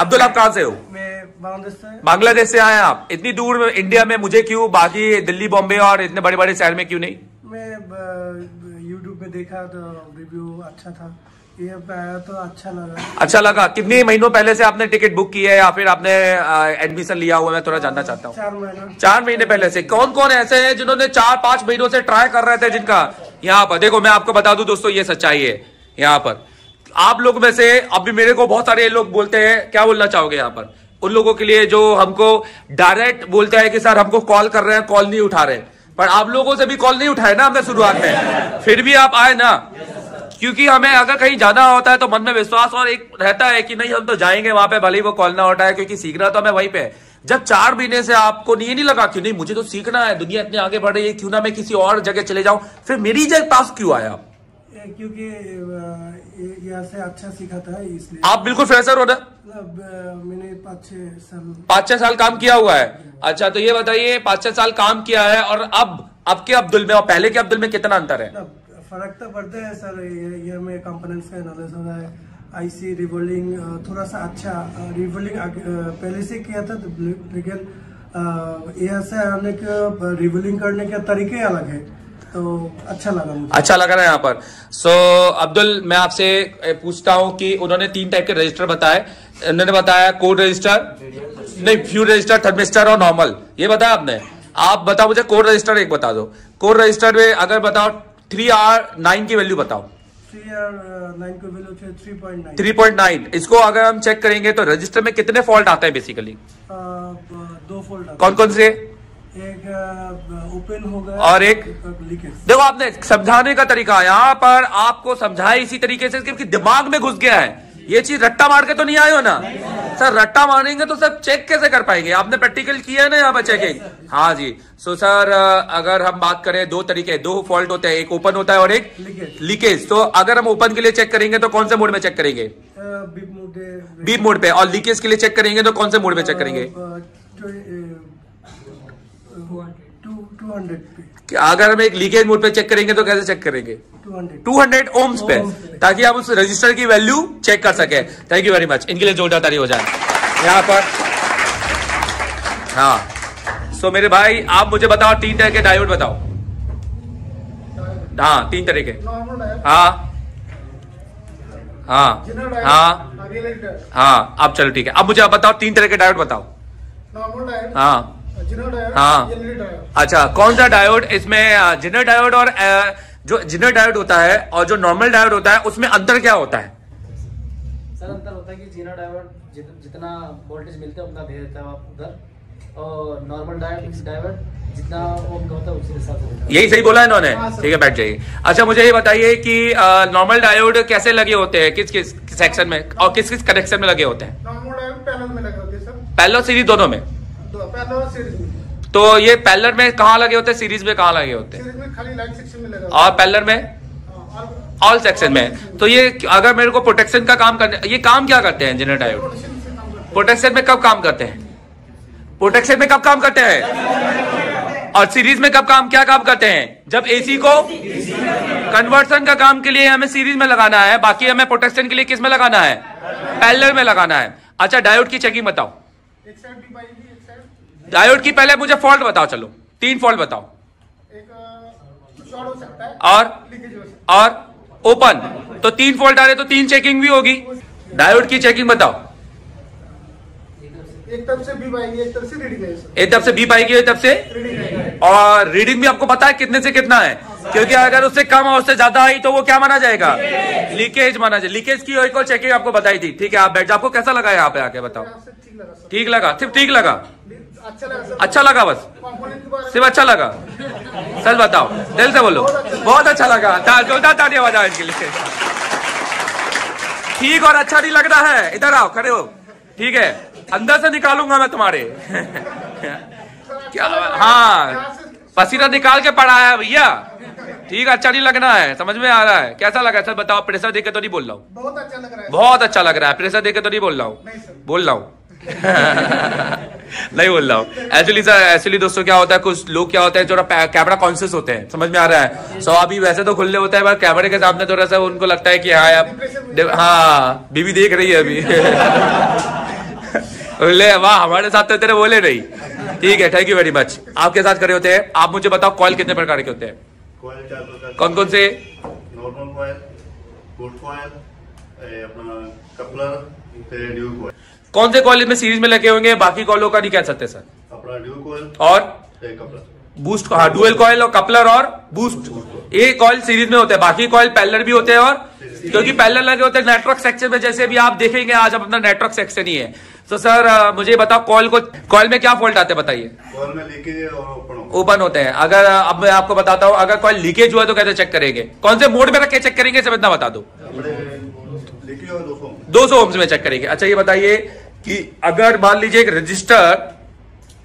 अब्दुल आप कहाँ से हो? मैं बांग्लादेश से। बांग्लादेश से आए आप। इतनी दूर में इंडिया में मुझे क्यों? बाकी दिल्ली बॉम्बे और इतने बड़े बड़े शहर में क्यों नहीं? मैं यूट्यूब पे देखा तो रिव्यू अच्छा था। ये तो अच्छा लगा। अच्छा लगा। कितने महीनों पहले से आपने टिकट बुक की है या फिर आपने एडमिशन लिया हुआ है? मैं थोड़ा जानना चाहता हूँ। चार महीना। चार महीने पहले से। कौन कौन ऐसे हैं जिन्होंने चार पाँच महीनों से ट्राई कर रहे थे जिनका? यहाँ पर। देखो मैं आपको बता दूँ दोस्तों ये सच्चाई है। यहाँ पर। आप लोग में से अभी मेरे को बहुत सारे लोग बोलते हैं क्या बोलना चाहोगे यहाँ पर? उन लोगों के लिए जो हमको डायरेक्ट बोलते हैं कि सर हमको कॉल कर रहे हैं कॉल नहीं उठा रहे। पर आप लोगों से भी कॉल नहीं उठाए ना हमने शुरुआत में। फिर भी आप आए ना? क्योंकि हमें अगर कहीं जाना होता है तो मन में विश्वास और एक रहता है कि नहीं हम तो जाएँगे वहाँ पे भले ही वो कॉल ना उठाए क्योंकि सीखना तो हमें वहीं पे है। जब चार महीने से आपको ये नहीं लगा कि नहीं मुझे तो सीखना है दुनिया इतनी आगे बढ़ रही है क्यों ना मैं किसी और जगह चले जाऊँ? फिर मेरी जगह पास क्यों आया? क्योंकि यहाँ से अच्छा सीखा था इसलिए। आप बिल्कुल फ्रेशर हो ना मैंने पाँच छह साल पाँच छह साल काम किया हुआ है। अच्छा तो ये बताइए पाँच छह साल काम किया है और अब अब के अब्दुल में और पहले के अब्दुल में कितना अंतर है? फ़र्क तो पड़ता है सर। ये, में कंपोनेंट्स का नॉलेज होता है। आईसी रिवोल्विंग थोड़ा सा अच्छा रिवोल्विंग पहले से किया था तो लेकिन यहाँ से आने के रिवोल्विंग करने के तरीके अलग है। तो अच्छा लगा मुझे। अच्छा लग है यहाँ पर। सो so, अब्दुल मैं आपसे पूछता हूँ कि उन्होंने तीन टाइप के रजिस्टर बताए। उन्होंने बताया कोड रजिस्टर नहीं फ्यू रजिस्टर थर्मिस्टर और नॉर्मल ये बताया आपने? आप बताओ मुझे कोड रजिस्टर एक बता दो। कोड रजिस्टर में अगर बताओ थ्री आर नाइन की वैल्यू बताओ। Three point nine. इसको अगर हम चेक करेंगे तो रजिस्टर में कितने फॉल्ट आते हैं बेसिकली दो फोल्ड कौन कौन से? एक ओपन हो गया। और एक? लीकेज देखो आपने समझाने का तरीका यहाँ पर आपको समझाया इसी तरीके से क्योंकि दिमाग में घुस गया है। ये चीज़ रट्टा मार के तो नहीं आए हो ना? सर रट्टा मारेंगे तो सर चेक कैसे कर पाएँगे? आपने प्रैक्टिकल किया है ना यहाँ पर चेकिंग हाँ जी। सो so, सर अगर हम बात करें दो तरीके दो फॉल्ट होते हैं एक ओपन होता है और एक लीकेज तो अगर हम ओपन के लिए चेक करेंगे तो कौन से मोड में चेक करेंगे? बीप मोड पे। और लीकेज के लिए चेक करेंगे तो कौन से मोड में चेक करेंगे? पे। कि अगर हम एक लीकेज मोड पे चेक करेंगे तो कैसे चेक करेंगे? Two hundred. 200 ओम्स पे ताकि आप उस रजिस्टर की वैल्यू चेक कर सके। थैंक यू वेरी मच इनके लिए जोरदार ताली हो जाए। यहाँ पर हाँ। सो मेरे भाई आप मुझे बताओ तीन तरह के डायोड बताओ। हाँ तीन तरह के। हाँ। हाँ। हाँ। हाँ। अब चलो ठीक है। अब मुझे आप बताओ तीन तरह के डायोड बताओ। हाँ। हाँ। अच्छा कौन सा डायोड इसमें जिनर डायोड और जो जिनर डायोड होता है और जो नॉर्मल डायोड होता है उसमें अंतर क्या होता है? सर अंतर होता है कि ज़ीरो डायोड जित, जितना वोल्टेज मिलता है उतना दे देता है आप उधर। और नॉर्मल डायोड डायोड जितना ओम का होता है उसी हिसाब से यही सही बोला इन्होंने? हाँ, ठीक है बैठ जाइए। अच्छा मुझे ये बताइए कि नॉर्मल डायोड कैसे लगे होते हैं? किस किस सेक्शन में? और किस किस कनेक्शन में लगे होते हैं? नॉर्मल डायोड पैनल में लगे होते हैं सर। पैरेलल सीरीज़ दोनों में? में। तो ये पैलर में कहाँ लगे होते? हैं सीरीज़ में कहाँ लगे होते? हैं सीरीज़ में खाली लाइट सेक्शन में लगा होता। और पैरेलल में? है हाँ, ऑल सेक्शन में। तो ये अगर मेरे को प्रोटेक्शन का काम करने ये काम क्या करते हैं जिनर डायोड प्रोटेक्शन में कब काम करते हैं? प्रोटेक्शन में कब काम करते हैं? और सीरीज़ में कब काम क्या काम करते हैं? जब एसी को कन्वर्सन का काम के लिए हमें सीरीज़ में लगाना है बाकी हमें प्रोटेक्शन के लिए किसमें लगाना है? पैलर में लगाना है। अच्छा डायोड की चेकिंग बताओ। डायोड की पहले मुझे फॉल्ट बताओ चलो। तीन फॉल्ट बताओ। और? और? ओपन तो तीन फॉल्ट आ रहे तो तीन चेकिंग भी होगी। डायोड की चेकिंग बताओ। एक तरफ़ से भी पाएगी एक तरफ़ से रीडिंग एक तरफ़ से बी पाएगी एक तरफ़ से और रीडिंग भी आपको पता है कितने से कितना है। क्योंकि अगर उससे कम और उससे ज़्यादा आई तो वो क्या माना जाएगा? लीकेज माना जाए। लीकेज की एक और चेकिंग आपको बताई थी। ठीक है आप बैठ जाओ। आपको कैसा लगा यहाँ पे आके बताओ? ठीक लगा सिर्फ़ ठीक लगा? अच्छा लगा अच्छा लगा बस। सिर्फ़ अच्छा लगा। सच बताओ दिल से बोलो। बहुत अच्छा लगा। जोरदार तालियाँ बजाओ इनके लिए। ठीक और अच्छा नहीं लग रहा है। इधर आओ खड़े हो। ठीक है। अंदर से निकालूँगा मैं तुम्हारे। क्या हाँ। पसीना निकाल के पढ़ाया है भैया। ठीक है अच्छा नहीं लगना है। समझ में आ रहा है। कैसा लगा सर? बताओ प्रेशर देके तो नहीं बोल रहा हूँ। बहुत अच्छा लग रहा है। बहुत अच्छा लग रहा है। प्रेशर देके तो नहीं बोल रहा हूँ। बोल रहा हूँ। नहीं बोल रहा हूँ। एक्चुअली सर एक्चुअली दोस्तों क्या होता है कुछ लोग क्या होते हैं जो कैमरा कॉन्शियस होते हैं समझ में आ रहा है? सो so, अभी वैसे तो खुले होता है पर कैमरे के सामने थोड़ा सा उनको लगता है कि हाँ यार हाँ बीवी देख रही है अभी। बोले वाह हमारे साथ तो तेरे बोले नहीं। ठीक है थैंक यू वेरी मच आपके साथ खड़े होते हैं आप मुझे बताओ कॉल कितने प्रकार के होते हैं? कौन कौन से? नॉर्मल गुड अपना कपलर ड्यू कोयल कौन से कॉलेज में सीरीज़ में लगे होंगे? बाकी कॉलों का नहीं कह सकते सर और? बूस्ट हाँ डुअल कॉयल और कपलर और बूस्ट ये कॉयल सीरीज़ में होते हैं बाकी कॉयल पैरेलल भी होते हैं और क्योंकि पैरेलल लगे होते हैं नेटवर्क सेक्शन में जैसे भी आप देखेंगे आज अपना नेटवर्क सेक्शन ही है। तो सर मुझे बताओ कॉल को कॉल में क्या फॉल्ट आते हैं बताइए। कोयल में लीकेज ओपन होते हैं। अगर अब मैं आपको बताता हूँ अगर कॉल लीकेज हुआ तो कैसे चेक करेंगे? कौन से मोड में रख के चेक करेंगे सब इतना बता दो। दो सौ? दो सौ ओम्स में चेक करेंगे। अच्छा ये बताइए कि अगर मान लीजिए एक रजिस्टर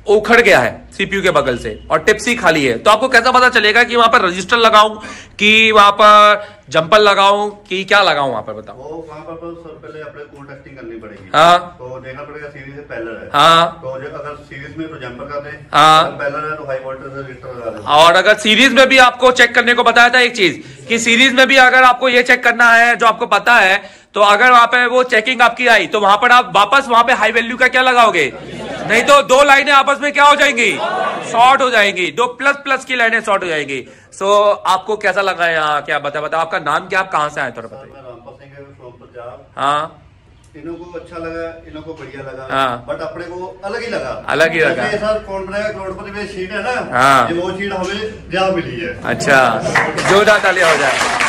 उखड़ गया है सीपीयू के बगल से और टिप्सी खाली है तो आपको कैसा पता चलेगा कि वहाँ पर रजिस्टर लगाऊँ कि वहाँ पर जंपर लगाऊँ कि क्या लगाऊँ? वहाँ पर बताओ। वो वहाँ पर तो सर पहले अपने को टेस्टिंग करनी पड़ेगी। हाँ। तो देखना पड़ेगा सीरीज़ से पैलर है। हाँ। तो अगर सीरीज़ में तो जंपर दें। हाँ। पैलर है तो हाई वोल्टेज रजिस्टर लगा दें। और अगर सीरीज़ में भी आपको चेक करने को बताया था एक चीज़ कि सीरीज़ में भी अगर आपको ये चेक करना है जो आपको पता है तो अगर वहाँ पे वो चेकिंग आपकी आई तो वहाँ पर आप वापस वहाँ पे हाई वैल्यू का क्या लगाओगे? नहीं तो दो लाइनें आपस में क्या हो जाएँगी? शॉर्ट हो जाएँगी। दो प्लस प्लस की लाइनें शॉर्ट हो जाएँगी। सो आपको कैसा लगा यहाँ? क्या बता बता आपका नाम क्या? आप कहाँ से आए? थोड़ा बताइए। है। को अच्छा लगा इन्हों को बढ़िया लगा हाँ। बट अपने को अलग ही लगा। अलग ही लगा। सर कौन बनाएगा करोड़पति में सीट है ना? हाँ। वो सीट हमें मिली है। अच्छा। जोरदार तालियाँ हो जाए।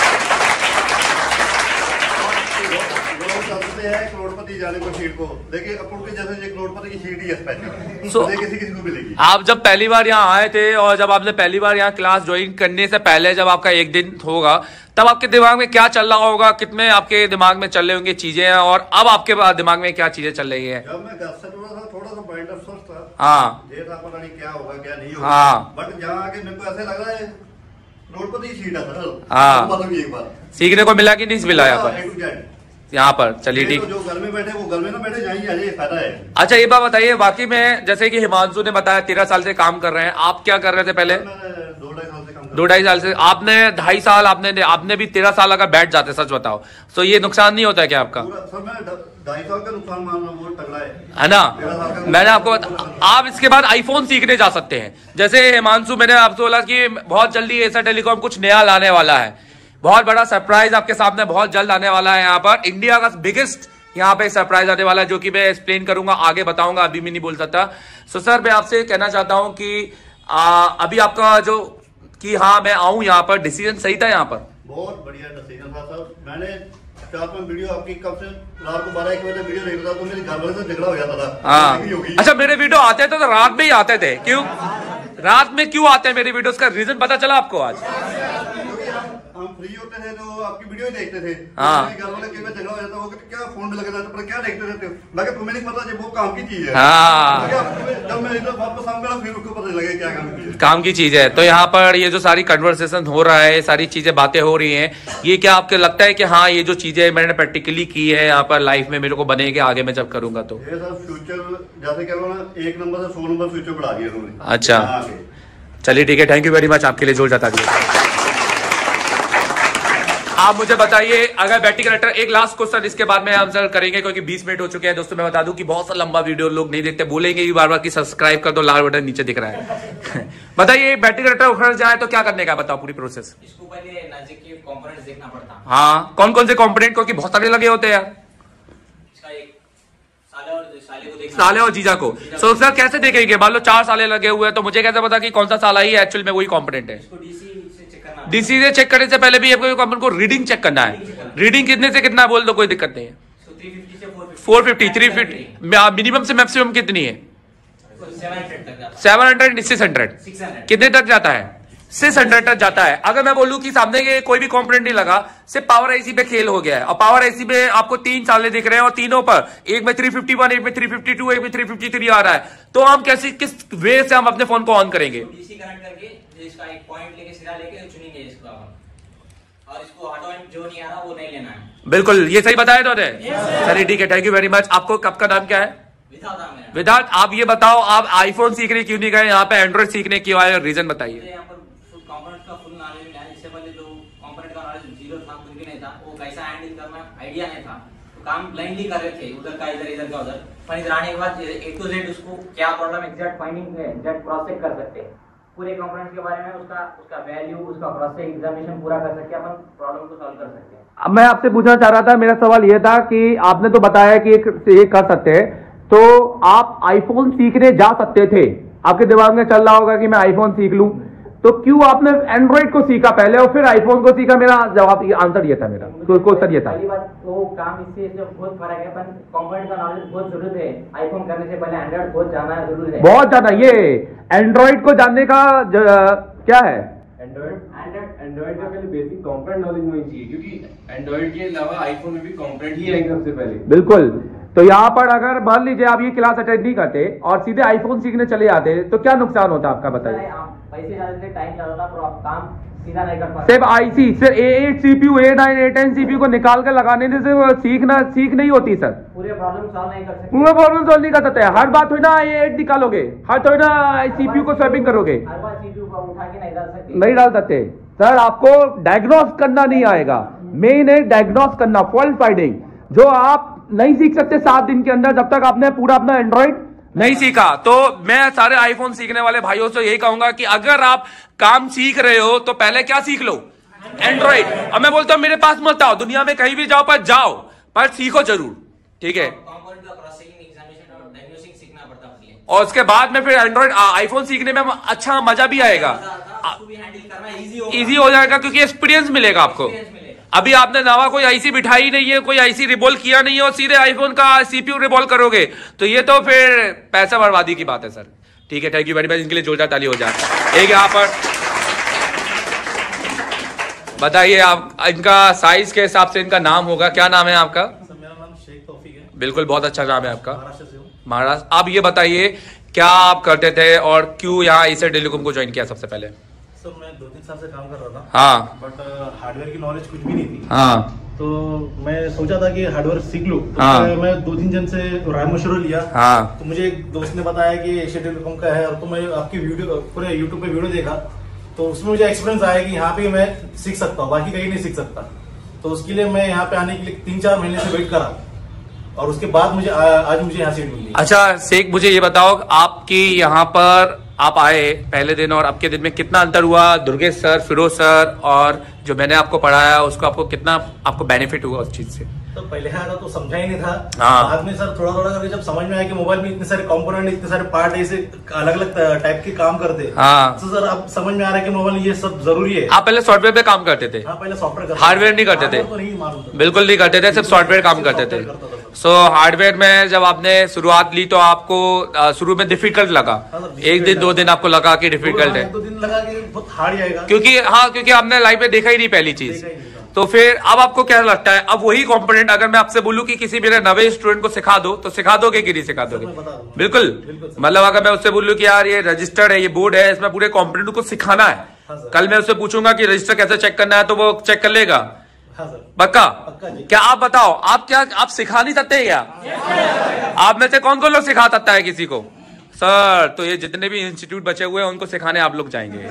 लोग समझते करोड़पति जाने को सीट को। देखिए अपन के जैसे ये करोड़पति की सीट ही है स्पेशल So- किसी किसी को मिलेगी। आप जब पहली बार यहाँ आए थे और जब आपने पहली बार यहाँ क्लास ज्वाइन करने से पहले जब आपका एक दिन होगा तब आपके दिमाग में क्या चल रहा होगा? कितने आपके दिमाग में चल रहे होंगे चीज़ें और अब आपके दिमाग में क्या चीज़ें चल रही है? जब मैं थोड़ा सा माइंड अफसोस था हाँ। ये था पता नहीं क्या होगा क्या नहीं होगा। हाँ। बट जहाँ आके मेरे को ऐसे लग रहा है करोड़पति की सीट है सर। हाँ। सीखने को मिला कि नहीं मिला यहाँ पर? Z। यहाँ पर चलिए ठीक। तो जो घर में बैठे वो घर में ना बैठे जाइए फ़ायदा है। अच्छा ये बात बताइए बाकी में जैसे कि हिमांशु ने बताया तेरह साल से काम कर रहे हैं आप क्या कर रहे थे पहले? दो ढाई साल से आपने ढाई साल आपने आपने भी तेरह साल अगर बैठ जाते सच बताओ तो ये नुकसान नहीं होता है क्या आपका? ढाई साल का नुकसान हूँ ना? मैंने आपको आप इसके बाद आईफोन सीखने जा सकते हैं। जैसे हिमांशु मैंने आपसे बोला कि बहुत जल्दी ऐसा टेलीकॉम कुछ नया लाने वाला है। बहुत बड़ा सरप्राइज़ आपके सामने बहुत जल्द आने वाला है यहाँ पर। इंडिया का बिगेस्ट यहाँ पे सरप्राइज़ आने वाला है जो कि मैं एक्सप्लेन करूँगा आगे बताऊँगा अभी मैं नहीं बोल सकता। सो सर मैं आपसे कहना चाहता हूँ कि आ, अभी आपका जो कि हाँ मैं आऊँ यहाँ पर। डिसीज़न सही था यहाँ पर? बहुत बढ़िया डिसीज़न था सर मैंने चार पाँच वीडियो आपकी कब से? रात को बारह एक बजे वीडियो देख रहा था तो मेरे घर वाले से झगड़ा हो जाता था हाँ। अच्छा मेरे वीडियो आते थे तो रात में ही आते थे। क्यों? रात में क्यों आते हैं मेरे वीडियोस का रीजन पता चला आपको आज? हम फ्री होते थे तो आपकी वीडियो ही देखते थे। हाँ। घर वाले कई बार झगड़ा हो जाता क्या फ़ोन लगे रहते पर क्या देखते रहते हो मैं तुम्हें नहीं पता जब वो काम की चीज़ है। हाँ। जब मैं इधर वापस आऊँगा फिर उसको पता लगे क्या काम की है। काम की चीज़ है। तो यहाँ पर ये जो सारी कन्वर्सेशन हो रहा है सारी चीज़ें बातें हो रही हैं ये क्या आपको लगता है कि हाँ ये जो चीज़ें मैंने प्रैक्टिकली की है यहाँ पर लाइफ में मेरे को बनेगी आगे मैं जब करूँगा तो? फ्यूचर जैसे कह लो ना एक नंबर से सौ नंबर फ्यूचर बढ़ा दिया अच्छा। चलिए ठीक है थैंक यू वेरी मच आपके लिए ज़ोर जाता दिया आप मुझे बताइए अगर बैटिंग करेक्टर एक लास्ट क्वेश्चन इसके बाद में आंसर करेंगे क्योंकि 20 मिनट हो चुके हैं दोस्तों मैं बता दूँ कि बहुत सा लंबा वीडियो लोग नहीं देखते बोलेंगे भी बार बार कि सब्सक्राइब कर दो लाल बटन नीचे दिख रहा है। बताइए बैटिंग करेक्टर उखड़ जाए तो क्या करने का बताओ पूरी प्रोसेस हाँ कौन कौन से कॉम्पोनेंट क्योंकि बहुत सारे लगे होते हैं। यार साले और जीजा को। सो सर कैसे देखेंगे? मान लो चार साले लगे हुए हैं तो मुझे कैसे पता कि कौन सा साला ही एक्चुअल में वही कॉम्पोनेंट है? इसको डीसी से चेक करना डीसी से चेक करने से पहले भी आपको अपन को रीडिंग चेक करना है। रीडिंग कितने से कितना बोल दो कोई दिक्कत नहीं है। इसको 350 से 450 four fifty three fifty minimum से मैक्सिमम कितनी है? 700 तक जाता सेवन हंड्रेड सिक्स हंड्रेड कितने तक जाता है? सिक्स हंड्रेड जाता है। अगर मैं बोलूँ कि सामने के कोई भी कॉम्पोनेंट नहीं लगा सिर्फ़ पावर आईसी पे खेल हो गया है। और पावर आईसी में आपको तीन साले दिख रहे हैं और तीनों पर एक में 351 एक में 352 एक में 353 आ रहा है। तो हम कैसे किस वे से हम अपने फ़ोन को ऑन करेंगे? सिरा बिल्कुल ये सही बताया तो चलिए ठीक है थैंक यू वेरी मच आपको कब का नाम क्या है? विदार्थ आप ये बताओ आप आईफोन सीखने क्यों नहीं गए? यहाँ पे एंड्रॉइड सीखने क्यों आए? रीजन बताइए मुझे यहाँ पर फुल कंपोनेंट का फुल नॉलेज मिला है इससे पहले जो कंपोनेंट का नॉलेज ज़ीरो था कुछ भी नहीं था वो कैसा हैंडल करना आइडिया नहीं था तो काम ब्लाइंडली कर रहे थे, उधर का, इधर इधर का, उधर। पर इधर आने के बाद, ए टू जेड उसको क्या प्रॉब्लम एग्जैक्ट फाइंडिंग है एग्जैक्ट क्रॉस चेक कर सकते। हैं पूरे कंपोनेंट्स के बारे में उसका उसका वैल्यू उसका क्रॉस चेक एग्जामिनेशन पूरा कर सकते हैं अपन प्रॉब्लम को सॉल्व कर सकते हैं। अब मैं आपसे पूछना चाह रहा था, मेरा सवाल यह था कि आपने तो बताया कि एक, ये कर सकते हैं। तो आप आईफोन सीखने जा सकते थे। आपके दिमाग में चल रहा होगा कि मैं आईफोन सीख लूँ। तो क्यों आपने एंड्रॉइड को सीखा पहले और फिर आईफोन को सीखा? मेरा जवाब ये आंसर ये था मेरा। तो क्वेश्चन ये था? पहली काम इससे इससे बहुत फ़र्क है पर कंपोनेंट का नॉलेज बहुत ज़रूरत है। आईफोन करने से पहले एंड्रॉइड बहुत जाना ज़रूर है। बहुत ज़्यादा ये एंड्रॉइड को जानने का ज, क्या है? एंड्रॉइड एंड्रॉइड का पहले बेसिक कंपोनेंट नॉलेज होनी चाहिए क्योंकि एंड्रॉइड के अलावा आईफोन में भी कंपोनेंट ही आएँगे सबसे पहले। बिल्कुल। तो यहाँ पर अगर मान लीजिए आप ये क्लास अटेंड नहीं करते और सीधे आईफोन सीखने चले जाते तो क्या नुकसान होता आपका बताइए? पैसे ज़्यादा थे टाइम ज़्यादा था पर आप काम सीधा नहीं कर पाते। सिर्फ़ आईसी सिर्फ़ A eight CPU A nine A ten CPU को निकाल कर लगाने से सीखना सीख नहीं होती सर। पूरे प्रॉब्लम सॉल्व नहीं कर सकते। पूरा प्रॉब्लम सॉल्व नहीं कर सकते। हर बात थोड़ी ना ए एट निकालोगे हर थोड़ी ना सीपीयू को स्वैपिंग करोगे। हर बार सीपीयू को उठा के नहीं डाल सकते। नहीं डाल सकते। सर आपको डायग्नोस करना नहीं आएगा। मेन है डायग्नोस करना फॉल्ट फाइंडिंग जो आप नहीं सीख सकते सात दिन के अंदर जब तक आपने पूरा अपना एंड्रॉइड नहीं सीखा। तो मैं सारे आईफोन सीखने वाले भाइयों से यही कहूँगा कि अगर आप काम सीख रहे हो तो पहले क्या सीख लो? एंड्रॉइड अब मैं बोलता हूँ मेरे पास मत आओ। दुनिया में कहीं भी जाओ पर जाओ। पर सीखो ज़रूर। ठीक है? और है उसके बाद में फिर एंड्रॉइड आईफोन सीखने में अच्छा मज़ा भी आएगा। उसको भी हैंडल करना इजी इजी हो जाएगा क्योंकि एक्सपीरियंस मिलेगा आपको। अभी आपने नवा कोई आईसी बिठाई नहीं है कोई आईसी रिबॉल किया नहीं है और सीधे आईफोन का सीपीयू रिबॉल करोगे तो ये तो फिर पैसा बर्बादी की बात है सर। ठीक है थैंक यू वेरी मच इनके लिए जोरदार ताली हो जाए एक यहाँ पर बताइए आप इनका साइज़ के हिसाब से इनका नाम होगा क्या नाम है आपका? मेरा नाम शेख है। बिल्कुल बहुत अच्छा नाम है आपका। महाराष्ट्र आप ये बताइए क्या आप करते थे और क्यों यहाँ इसे टेलीकॉम को ज्वाइन किया सबसे पहले? सर मैं दो तीन साल से काम कर रहा था। हाँ। बट हार्डवेयर की नॉलेज कुछ भी नहीं थी। हाँ। तो मैं सोचा था कि हार्डवेयर सीख लूँ। तो हाँ। मैं- दो तीन जन से राय लिया। हाँ। तो मुझे एक दोस्त ने बताया कि एशिया टेलीकॉम का है। और तो मैं आपकी वीडियो पूरे यूट्यूब पे वीडियो देखा। तो उसमें मुझे एक्सपीरियंस आया कि यहाँ पे मैं सीख सकता हूँ। बाकी कहीं नहीं सीख सकता। तो उसके लिए मैं यहाँ पे आने के लिए तीन चार महीने से वेट करा। और उसके बाद मुझे आ- आज मुझे यहाँ सीट मिली। अच्छा शेख मुझे ये बताओ आपकी यहाँ पर आप आए पहले दिन और अब के दिन में कितना अंतर हुआ? दुर्गेश सर फिरोज सर और जो मैंने आपको पढ़ाया उसको आपको कितना आपको बेनिफिट हुआ उस चीज़ से? तो पहले आया था तो समझा ही नहीं था। हाँ। बाद में सर थोड़ा थोड़ा करके जब समझ में आया कि मोबाइल में इतने सारे कंपोनेंट इतने सारे पार्ट ऐसे अलग अलग टाइप के काम करते। हाँ। तो सर अब समझ में आ रहा है कि मोबाइल ये सब ज़रूरी है। आप पहले सॉफ्टवेयर पे काम करते थे? हाँ पहले सॉफ्टवेयर हार्डवेयर नहीं करते थे? तो बिल्कुल नहीं करते थे सिर्फ़ सॉफ्टवेयर काम करते थे। सो so, हार्डवेयर में जब आपने शुरुआत ली तो आपको शुरू में डिफ़िकल्ट लगा। हाँ, एक दिन दो दिन आपको लगा कि डिफ़िकल्ट है। दो दिन लगा कि बहुत हार्ड जाएगा। क्योंकि हाँ क्योंकि आपने लाइफ में देखा ही नहीं पहली चीज़। तो फिर अब आपको क्या लगता है? अब वही कंपोनेंट अगर मैं आपसे बोलूँ कि किसी मेरे नवे स्टूडेंट को सिखा दो तो सिखा दोगे कि नहीं सिखा दोगे। बिल्कुल। मतलब अगर मैं उससे बोलूँ कि यार ये रजिस्टर्ड है ये बोर्ड है इसमें पूरे कंपोनेंट को सिखाना है। हाँ, कल मैं उससे पूछूँगा कि रजिस्टर कैसे चेक करना है तो वो चेक कर लेगा। पक्का पक्का? जी। क्या आप बताओ आप क्या आप सिखा नहीं सकते क्या? आप में से कौन कौन लोग सिखा सकता है किसी को? सर तो ये जितने भी इंस्टीट्यूट बचे हुए हैं उनको सिखाने आप लोग जाएँगे।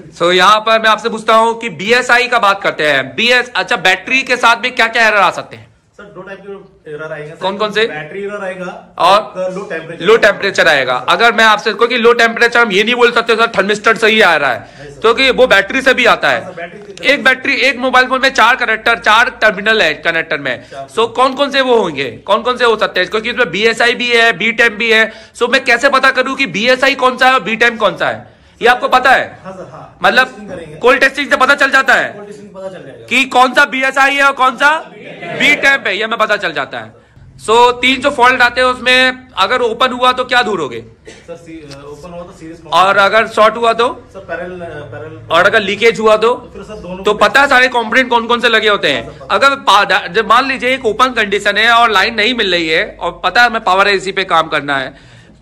सो so, यहाँ पर मैं आपसे पूछता हूँ कि बीएसआई का बात करते हैं। बीएस अच्छा बैटरी के साथ भी क्या क्या एरर आ सकते हैं? सर दो टाइप के एरर आएँगे कौन कौन से? बैटरी एरर आएगा और लो टेम्परेचर लो टेम्परेचर आएगा। अगर मैं आपसे क्योंकि लो टेम्परेचर हम ये नहीं बोल सकते सर थर्मिस्टर सही आ रहा है। क्योंकि वो बैटरी से भी आता हाँ, है बैटरी एक बैटरी एक मोबाइल फ़ोन में चार कनेक्टर चार टर्मिनल है कनेक्टर में। सो कौन कौन से वो होंगे? कौन कौन से हो सकते हैं? क्योंकि इसमें बीएसआई भी है बी टेम भी है। सो मैं कैसे पता करूँ कि बीएसआई कौन सा है और बी टेम कौन सा है? ये आपको पता है? हाँ सर हाँ। मतलब कोल्ड टेस्टिंग से पता चल जाता है? पता चल कि कौन सा बीएसआई है और कौन सा बी टैप है ये हमें पता चल जाता है। सो so, तीन जो फॉल्ट आते हैं उसमें अगर ओपन हुआ तो क्या दूरोगे सर ओपन हुआ तो सीरीज़ और अगर शॉर्ट हुआ तो? सर पैरल पैरल और अगर लीकेज हुआ तो? फिर सर तो पता है सारे कंपोनेंट कौन कौन से लगे होते हैं? अगर जब मान लीजिए एक ओपन कंडीशन है और लाइन नहीं मिल रही है और पता है हमें पावर एसी पे काम करना है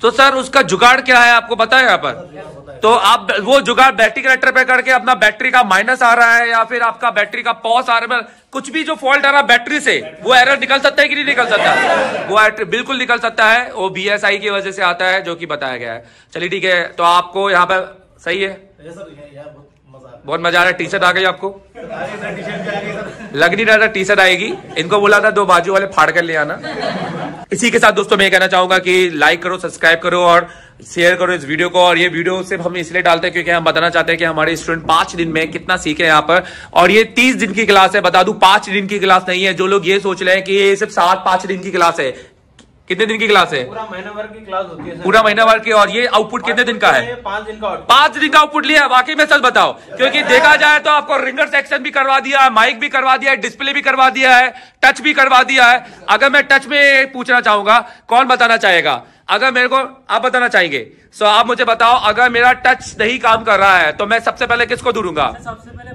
तो सर, उसका जुगाड़ क्या है आपको पता है यहाँ पर? तो आप वो जुगाड़ बैटरी कनेक्टर पे करके अपना बैटरी का माइनस आ रहा है या फिर आपका बैटरी का पॉस आ रहा है कुछ भी जो फॉल्ट आ रहा है बैटरी से, वो एरर निकल सकता है कि नहीं निकल सकता? वो बिल्कुल निकल सकता है, वो बीएसआई की वजह से आता है, जो कि बताया गया है। चलिए, ठीक है तो आपको यहाँ पर सही है? बहुत मज़ा आ रहा है टी शर्ट आ गई आपको? लग नहीं रहा था टी शर्ट आएगी। इनको बोला था, दो बाजू वाले फाड़ कर ले आना। इसी के साथ दोस्तों, मैं कहना चाहूँगा कि लाइक करो सब्सक्राइब करो और शेयर करो इस वीडियो को। और ये वीडियो सिर्फ़ हम इसलिए डालते हैं क्योंकि हम बताना चाहते हैं कि हमारे स्टूडेंट पाँच दिन में कितना सीखे यहाँ पर। और ये तीस दिन की क्लास है, बता दू, पाँच दिन की क्लास नहीं है। जो लोग ये सोच रहे हैं कि ये सिर्फ़ सात, पाँच दिन की क्लास है कितने दिन की क्लास है? पूरा महीना भर की क्लास होती है सर पूरा महीना भर की और ये आउटपुट कितने दिन का है? पाँच दिन का। पाँच दिन का आउटपुट लिया है वाकई में सच बताओ क्योंकि देखा जाए तो आपको रिंगर सेक्शन भी करवा दिया है माइक भी करवा दिया है डिस्प्ले भी करवा दिया है टच भी करवा दिया है. अगर मैं टच में पूछना चाहूँगा कौन बताना चाहेगा? अगर मेरे को आप बताना चाहेंगे? सो आप मुझे बताओ अगर मेरा टच नहीं काम कर रहा है तो मैं सबसे पहले किसको दूरूँगा सबसे पहले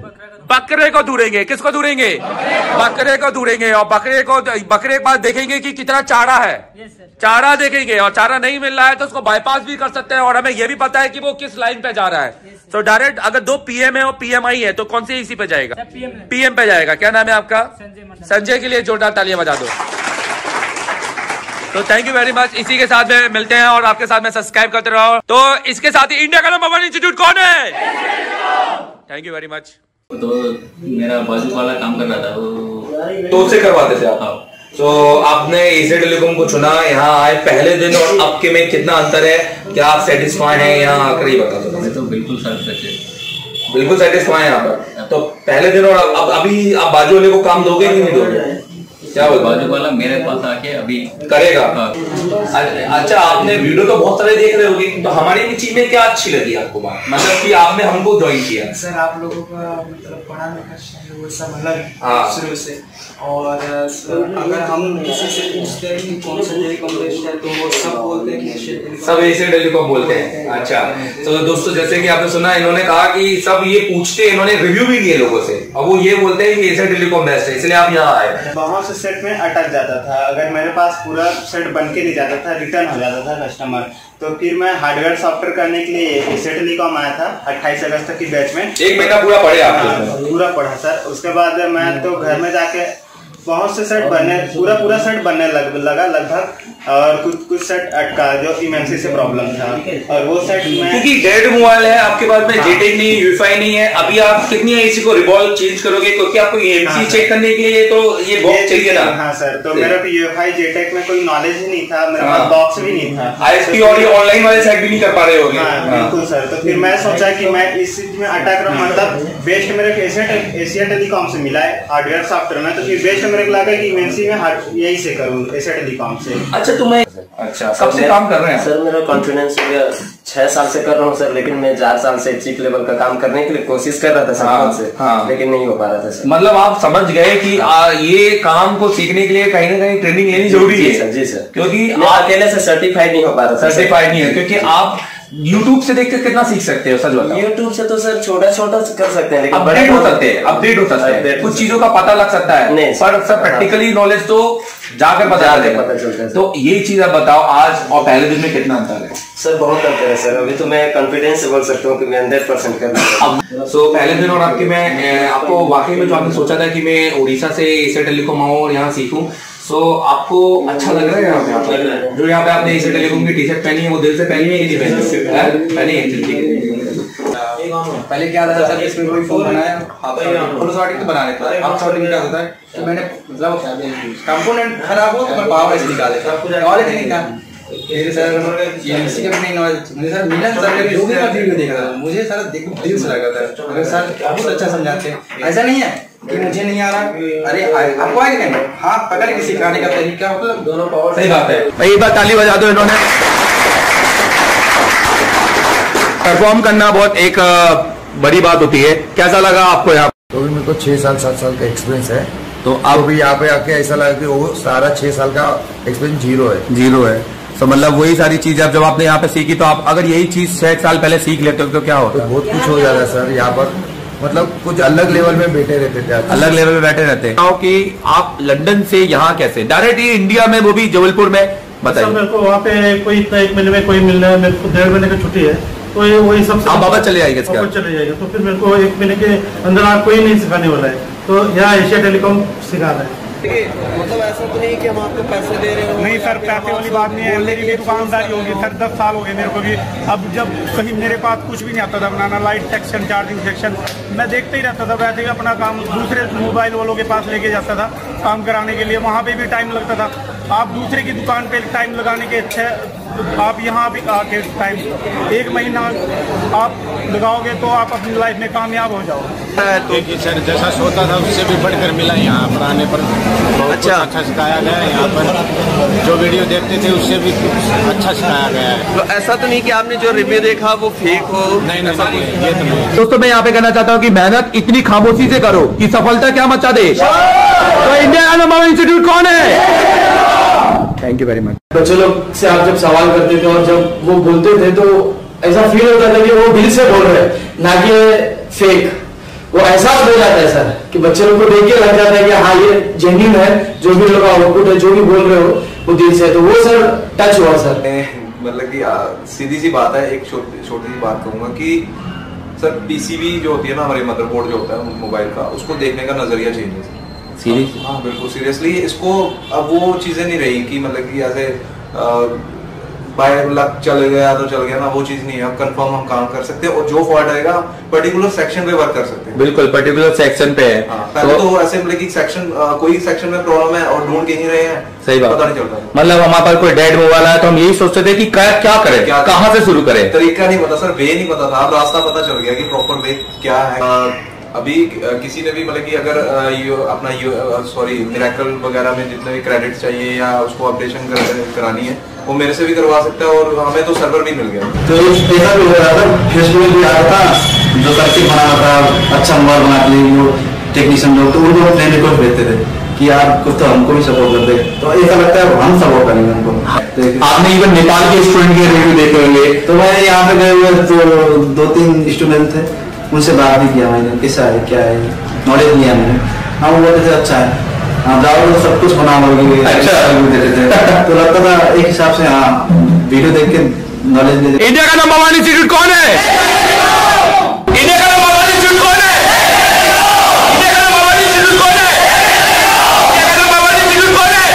बकरा का दूरेंगे। किसको दूरेंगे? बकरे को दूरेंगे और बकरे को बकरे के बाद देखेंगे कि कितना चारा है। चारा देखेंगे और चारा नहीं मिल रहा है तो उसको बाईपास भी कर सकते हैं और हमें यह भी पता है कि वो किस लाइन पे जा रहा है। तो डायरेक्ट अगर दो पीएम है और पीएमआई है तो कौन सी इसी पे जाएगा? पीएम पे जाएगा। क्या नाम है आपका? संजय संजय के लिए जोरदार तालियाँ बजा दो। तो थैंक यू वेरी मच इसी के साथ में मिलते हैं और आपके साथ में सब्सक्राइब करते रहो। तो इसके साथ ही इंडिया का नंबर वन इंस्टीट्यूट कौन है? थैंक यू वेरी मच तो मेरा बाजू वाला काम कर रहा था वो तो उससे करवाते थे आप? तो आपने इसे टेलीकॉम को चुना यहाँ आए पहले दिन और अब के में कितना अंतर है? क्या आप सेटिस्फाई हैं यहाँ आकर ही बता दो मैं तो बिल्कुल बिल्कुल सेटिस्फाई हैं यहाँ पर तो पहले दिन और अब, अब अभी आप बाजू वाले को काम दोगे कि नहीं दोगे? क्या बोलते बाजू वाला मेरे पास आके अभी करेगा। हाँ। अच्छा आपने वीडियो तो बहुत सारे देख रहे होगे तो हमारी भी चीज़ में क्या अच्छी लगी आपको मतलब कि आपने हमको ज्वाइन किया। सर आप लोगों का मतलब पढ़ाने का स्टाइल वो सब अलग है हाँ। शुरू से। और अगर हम किसी से पूछते हैं कि कौन सा टेलीकॉम बेस्ट है तो वो सब बोलते हैं सब एसी टेलीकॉम बोलते हैं। अच्छा तो दोस्तों जैसे कि आपने सुना इन्होंने कहा कि सब ये पूछते हैं इन्होंने रिव्यू भी लिए लोगों से और वो ये बोलते हैं कि एसी टेलीकॉम बेस्ट है इसलिए आप यहाँ आए। बहुत से सेट में अटक जाता था। अगर मेरे पास पूरा सेट बन के नहीं जाता था रिटर्न हो जाता था कस्टमर तो फिर मैं हार्डवेयर सॉफ्टवेयर करने के लिए सेट टेलीकॉम आया था 28 अगस्त तक की बैच में। एक महीना पूरा पढ़े आप हाँ, पूरा पढ़ा सर उसके बाद मैं तो घर में जाके बहुत से सेट बनने पूरा पूरा सेट बनने लग, लगा लगभग और कुछ कुछ सेट अटका जो इमेंसी से प्रॉब्लम था। और वो सेट में क्योंकि डेड मोबाइल है आपके पास में जेटेक नहीं यूफाई नहीं है अभी आप कितनी एसी को रिवॉल्व चेंज करोगे क्योंकि आपको एमसी हाँ, चेक करने के लिए तो ये बॉक्स चाहिए था हाँ सर तो मेरे को यूएफआई जेटेक में कोई नॉलेज ही नहीं था मेरे हाँ। पास बॉक्स भी नहीं था। आईएसपी और ये ऑनलाइन वाले साइड भी नहीं कर पा रहे होगे। हाँ, बिल्कुल सर तो फिर मैं सोचा कि मैं इस चीज़ में अटैक रहा मतलब बेस्ट मेरे एशिया टेलीकॉम से मिला है हार्डवेयर सॉफ्टवेयर में तो फिर बेस्ट मेरे को लगा कि इमेंसी में हार्ड- यही से करूँ एशिया टेलीकॉम से। अच्छा तुम्हें अच्छा कब से काम कर रहे हैं? सर मेरा कॉन्फिडेंस हो गया छह साल से कर रहा हूँ सर लेकिन मैं चार साल से चीफ लेवल का काम करने के लिए कोशिश कर रहा था सर हाँ, से हाँ। लेकिन नहीं हो पा रहा था सर। मतलब आप समझ गए कि आ, ये काम को सीखने के लिए कहीं ना कहीं ट्रेनिंग लेनी ज़रूरी है। Sir ji sir. क्योंकि अकेले से सर्टिफाइड नहीं हो पा रहा था सर्टिफाइड नहीं है क्योंकि आप YouTube से देख के कितना सीख सकते हो सच बताओ यूट्यूब से तो सर छोटा छोटा कर सकते हैं अपडेट हो सकते हैं अपडेट हो सकते हैं। कुछ चीज़ों का पता लग सकता है पर सर प्रैक्टिकली नॉलेज तो जाकर पता चलता है, तो ये चीज़ आप बताओ आज और पहले दिन में कितना अंतर है? सर बहुत अंतर है सर। अभी तो मैं कॉन्फिडेंस से बोल सकता हूँ कि मैं हंड्रेड परसेंट कर हूँ। सो पहले दिन और आपके मैं आपको वाकई में जो आपने सोचा था कि मैं उड़ीसा से एशिया टेलीकॉम आऊँ और यहाँ सीखूं सो so, आपको अच्छा लग रहा है यहाँ पे? लग रहा है। जो यहाँ पे आपने इसे टेलीकॉम की टी शर्ट पहनी है वो दिल से पहनी है कि नहीं पहनी? है? पहनी। है ठीक है। पहले क्या था सर इसमें कोई फ़ोन बनाया? फुल शॉटिंग तो बना लेता। है अब शॉटिंग क्या होता है? तो मैंने मतलब कंपोनेंट खराब हो तो मैं पावर ऐसे निकाले नहीं था। फिर सर एमसी का नहीं नॉलेज मुझे सर मिलन सर का जो भी वीडियो देखा। था मुझे सर दिल से लगा था। अगर सर बहुत अच्छा समझाते। हैं ऐसा नहीं है कि मुझे नहीं आ रहा। अरे आपको आएगा नहीं? हाँ पकड़ के सिखाने का तरीका मतलब दोनों पावर सही बात है। भाई एक बार ताली बजा दो इन्होंने। परफॉर्म करना बहुत एक बड़ी बात होती है। कैसा लगा आपको यहाँ? तो भी मेरे को छह साल सात साल का एक्सपीरियंस है तो अब भी यहाँ पे आके ऐसा लगा कि वो सारा छह साल का एक्सपीरियंस ज़ीरो है। ज़ीरो है। तो मतलब वही सारी चीज़ अब जब आपने यहाँ पे सीखी तो आप अगर यही चीज़ छह साल पहले सीख लेते हो तो क्या होता तो बहुत कुछ हो जाता है सर यहाँ पर। मतलब कुछ अलग लेवल में बैठे रहते थे अलग लेवल में बैठे रहते हैं। कि आप लंदन से यहाँ कैसे? डायरेक्ट ही इंडिया में वो भी जबलपुर में। सर बताइए मेरे को वहाँ पे कोई इतना एक महीने में कोई मिलना है मेरे को डेढ़ महीने की छुट्टी है तो ये वही सब आप वापस चले जाएँगे इसके? चले जाएगा तो फिर मेरे को एक महीने के अंदर आप कोई नहीं सिखाने वाला है। तो यहाँ एशिया टेलीकॉम सिखा रहा है। मतलब ऐसा तो नहीं कि हम आपको पैसे दे रहे हो नहीं सर पैसे वाली बात नहीं है। मेरी भी दुकानदारी होगी सर दस साल हो गए मेरे को भी। अब जब कहीं मेरे पास कुछ भी नहीं आता था बनाना लाइट सेक्शन चार्जिंग सेक्शन मैं देखते ही रहता था वैसे ही अपना काम दूसरे मोबाइल वालों के पास लेके जाता था काम कराने के लिए। वहाँ पे भी टाइम लगता था। आप दूसरे की दुकान पे टाइम लगाने के अच्छे आप यहाँ भी आके टाइम एक महीना आप लगाओगे तो आप अपनी लाइफ में कामयाब हो जाओगे। देखिए सर जैसा सोता था उससे भी बढ़कर मिला यहाँ पर आने पर। बहुत अच्छा। अच्छा सिखाया गया है यहाँ पर। जो वीडियो देखते थे उससे भी अच्छा सिखाया गया है। तो ऐसा तो नहीं कि आपने जो रिव्यू देखा वो फेक हो? नहीं नहीं ये तो नहीं। दोस्तों मैं यहाँ पे कहना चाहता हूँ कि मेहनत इतनी खामोशी से करो कि सफलता क्या मचा दे। तो इंडिया इंस्टीट्यूट कौन है? थैंक यू वेरी मच बच्चे लोग से आप जब सवाल करते थे और जब वो बोलते थे तो ऐसा फील होता था कि वो दिल से बोल रहे हैं ना कि फेक वो एहसास हो जाता है सर कि बच्चे लोग को देख के लग जाता है कि हाँ ये जेन्यून है जो भी लोग आउटपुट है जो भी बोल रहे हो वो दिल से है। तो वो सर टच हुआ सर। मतलब कि आ, सीधी सी बात है एक छोटी छोटी सी बात कहूँगा कि सर पीसीबी जो होती है ना हमारी मदरबोर्ड जो होता है मोबाइल का उसको देखने का नज़रिया चेंज है सीरियस हाँ बिल्कुल सीरियसली इसको अब वो चीज़ें नहीं रही कि मतलब कि ऐसे बाय लक चल गया तो चल गया ना वो चीज़ नहीं है। अब कंफर्म हम काम कर सकते हैं और जो फॉल्ट आएगा पर्टिकुलर सेक्शन पे वर्क कर सकते हैं। बिल्कुल पर्टिकुलर सेक्शन पे है। पहले तो ऐसे मतलब कि सेक्शन कोई सेक्शन में प्रॉब्लम है और ढूंढ के नहीं रहे हैं सही बात। पता नहीं चलता। मतलब हमारे पास कोई डेड मोबाइल आया तो हम यही सोचते थे कि क्या क्या करें? कहाँ से शुरू करें? तरीका नहीं पता सर वे नहीं पता था। अब रास्ता पता चल गया कि प्रॉपर वे क्या है। अभी किसी ने भी मतलब कि अगर यो, अपना सॉरी मिराकल वगैरह में जितने भी क्रेडिट चाहिए या उसको अपडेशन कर, करानी है वो मेरे से भी करवा सकता है और हमें तो सर्वर भी मिल गया। तो ऐसा भी हो रहा था फेसबुक भी आ रहा था जो सर्किट बना रहा था अच्छा मोबाइल बना के लिए वो टेक्नीशियन लोग तो फ्रेंड रिक्वेस्ट भेजते थे कि यार कुछ तो हमको भी सपोर्ट कर दे। तो ऐसा लगता है हम सपोर्ट करेंगे उनको आपने इवन नेपाल के स्टूडेंट के रिव्यू देखे होंगे। तो मैंने यहाँ पे गए हुए तो दो तीन स्टूडेंट थे। उनसे बात भी किया मैंने कैसा है क्या है? नॉलेज लिया मैंने हाँ वो बोलते थे अच्छा है। हाँ जाओ तो सब कुछ बना लोगे अच्छा। थे। तो लगता था एक हिसाब से हाँ वीडियो देख के नॉलेज इंडिया का नंबर वन इंस्टीट्यूट कौन है? इंडिया का नंबर वन इंस्टीट्यूट कौन है इंडिया का नंबर वन इंस्टीट्यूट कौन है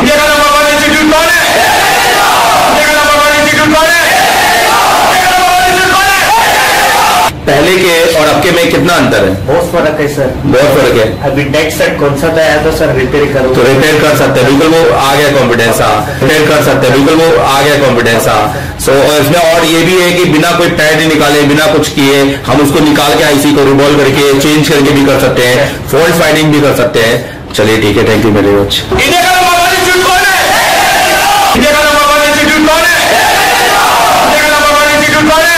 इंडिया का पहले के और अब के में कितना अंतर है? बहुत फ़र्क है सर। बहुत फ़र्क है। अभी डेट सेट कौन सा था तो सर रिपेयर करो? तो रिपेयर कर सकते हैं। बिल्कुल वो आ गया कॉन्फिडेंस हाँ। रिपेयर कर सकते हैं। बिल्कुल वो आ गया कॉन्फिडेंस हाँ। सो इसमें और ये भी है कि बिना कोई पैड निकाले बिना कुछ किए हम उसको निकाल के आईसी को रिवॉल्व करके चेंज करके भी कर सकते हैं। फॉल्ट फाइंडिंग भी कर सकते हैं। चलिए ठीक है। Thank you very much India का नंबर वन इंस्टीट्यूट कौन है इंडिया का नंबर वन इंस्टीट्यूट कौन है इंडिया का नंबर वन इंस्टीट्यूट कौन है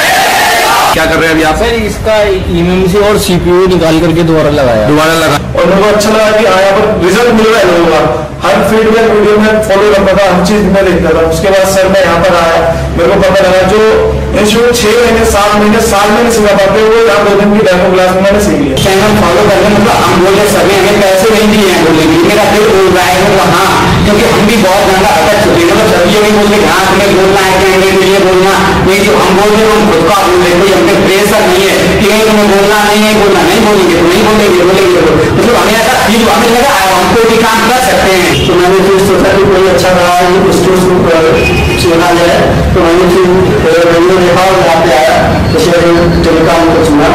क्या कर रहे हैं अभी आप? सर इसका ईएमएमसी और सीपीयू निकाल करके दोबारा लगाया। दोबारा लगा। और मेरे को अच्छा लगा कि यहाँ पर रिज़ल्ट मिल रहा है लोगों का। हर फीडबैक वीडियो में फॉलो करता था हर चीज़ में देखता था। उसके बाद सर मैं यहाँ पर आया मेरे को पता लगा जो इंस्टीट्यूट छह महीने सात महीने साल में नहीं सिखा पाते वो यहाँ दो दिन की डेमो क्लास में मैंने सीख लिया। चैनल फॉलो करने मतलब हम बोले सभी हमें पैसे नहीं दिए हैं बोले मेरा दिल बोल रहा है हाँ क्योंकि हम भी बहुत ज़्यादा अटक चुके हैं। मतलब सभी नहीं बोलते कि हाँ तुम्हें बोलना है कैंडिडेट के लिए बोलना नहीं जो हम बोल रहे हैं हम खुद का बोल रहे कोई हमने प्रेशर नहीं है कि नहीं तुम्हें बोलना नहीं है बोलना नहीं बोलेंगे तो नहीं बोलेंगे बोलेंगे तो मतलब हमें ऐसा फील हमें लगा हमको भी काम कर सकते हैं। तो मैंने फिर सोचा कि कोई अच्छा रहा है उसको चुना जाए। तो मैंने फिर मैंने देखा और यहाँ पे आया। तो फिर टेलीकॉम को चुना।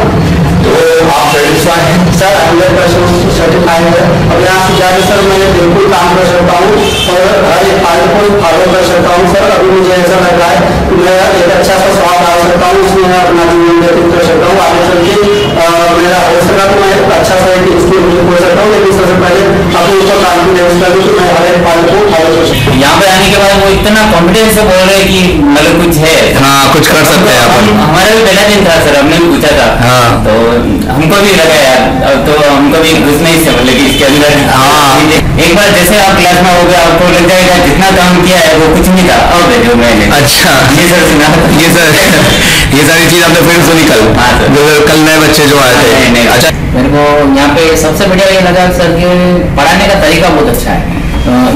तो आप सेटिस्फाई हैं? सर हंड्रेड परसेंट सर्टिफाइड है। अब यहाँ से जाकर सर मैं बिल्कुल काम कर और हर एक फॉलो कर सकता हूँ सर अभी मुझे ऐसा लग रहा है मैं एक अच्छा सा स्वाद आ सकता हूँ, उसमें मैं अपना जीवन व्यतीत कर सकता हूँ, आगे चल मेरा हो सका तो मैं अच्छा सा एक इंस्टीट्यूट खोल सकता हूँ लेकिन सबसे पहले अपने ऊपर कॉन्फिडेंस करूँ कि मैं हर एक फ़ाइल को फॉलो कर। सकता यहाँ पे आने के बाद वो इतना कॉन्फिडेंस से बोल रहे हैं कि मतलब कुछ है। हाँ कुछ कर सकते हैं अपन। हमारा भी पहला दिन था सर हमने भी पूछा था। हाँ। तो हमको भी लगा यार अब तो हमको भी घुसना ही से मतलब कि इसके अंदर। हाँ। एक बार जैसे आप क्लास में हो गए आपको लग जाएगा जितना काम किया है वो कुछ नहीं था। अब देखो मैंने अच्छा। ये सर सुना। ये सर ये सारी चीज़ आपने फिर सुनी कल। कल नए बच्चे जो आए अच्छा। मेरे को यहाँ पे सबसे बढ़िया ये लगा सर कि पढ़ाने का तरीका बहुत अच्छा है।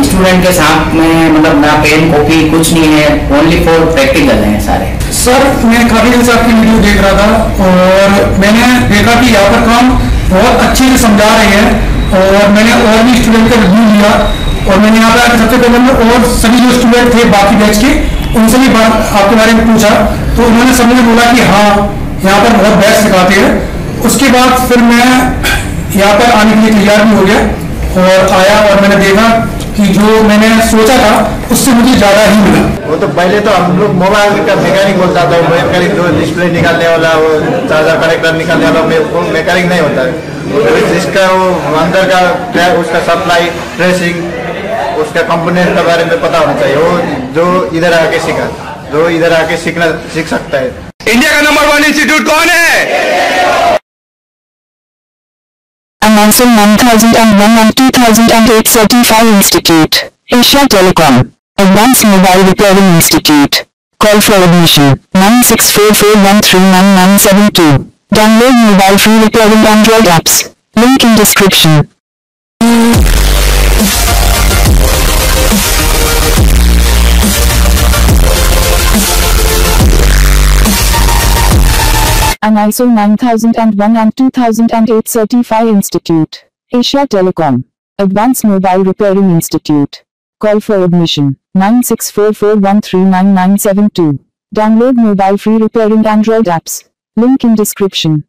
स्टूडेंट के साथ में मतलब ना पेन कॉपी कुछ नहीं है ओनली फॉर प्रैक्टिकल है सारे। सर मैं काफ़ी दिन से आपकी वीडियो देख रहा था और मैंने देखा कि यहाँ पर काम बहुत अच्छे से समझा रहे हैं और मैंने और भी स्टूडेंट का रिव्यू लिया और मैंने यहाँ पे आकर सबसे पहले मैं और सभी जो स्टूडेंट थे बाकी बैच के उनसे भी बात आपके बारे में पूछा। तो उन्होंने सबने बोला कि हाँ यहाँ पर बहुत बेस्ट सिखाते हैं। उसके बाद फिर मैं यहाँ पर आने के लिए तैयार भी हो गया और आया और मैंने देखा कि जो मैंने सोचा था उससे मुझे ज़्यादा ही मिला। वो तो पहले तो हम लोग मोबाइल का मैकेनिक बोलता था मैकेनिक दो डिस्प्ले निकालने वाला वो चार्जर कनेक्टर निकालने वाला वो मैकेनिक नहीं होता। है जिसका वो अंदर का क्या उसका सप्लाई ट्रेसिंग उसका कंपोनेंट के बारे में पता होना चाहिए। वो जो इधर आके सीखा जो इधर आके सीखना सीख सकता है। इंडिया का नंबर वन इंस्टीट्यूट कौन है? Announcing 1001 and 2008 Certified Institute. Asia Telecom. Advanced Mobile Repairing Institute. Call for admission 9644139972. Download mobile free repairing Android apps. Link in description. An ISO 9001 and 2008 Certified Institute. Asia Telecom. Advanced Mobile Repairing Institute. Call for admission 9644139972. Download mobile free repairing Android apps. Link in description.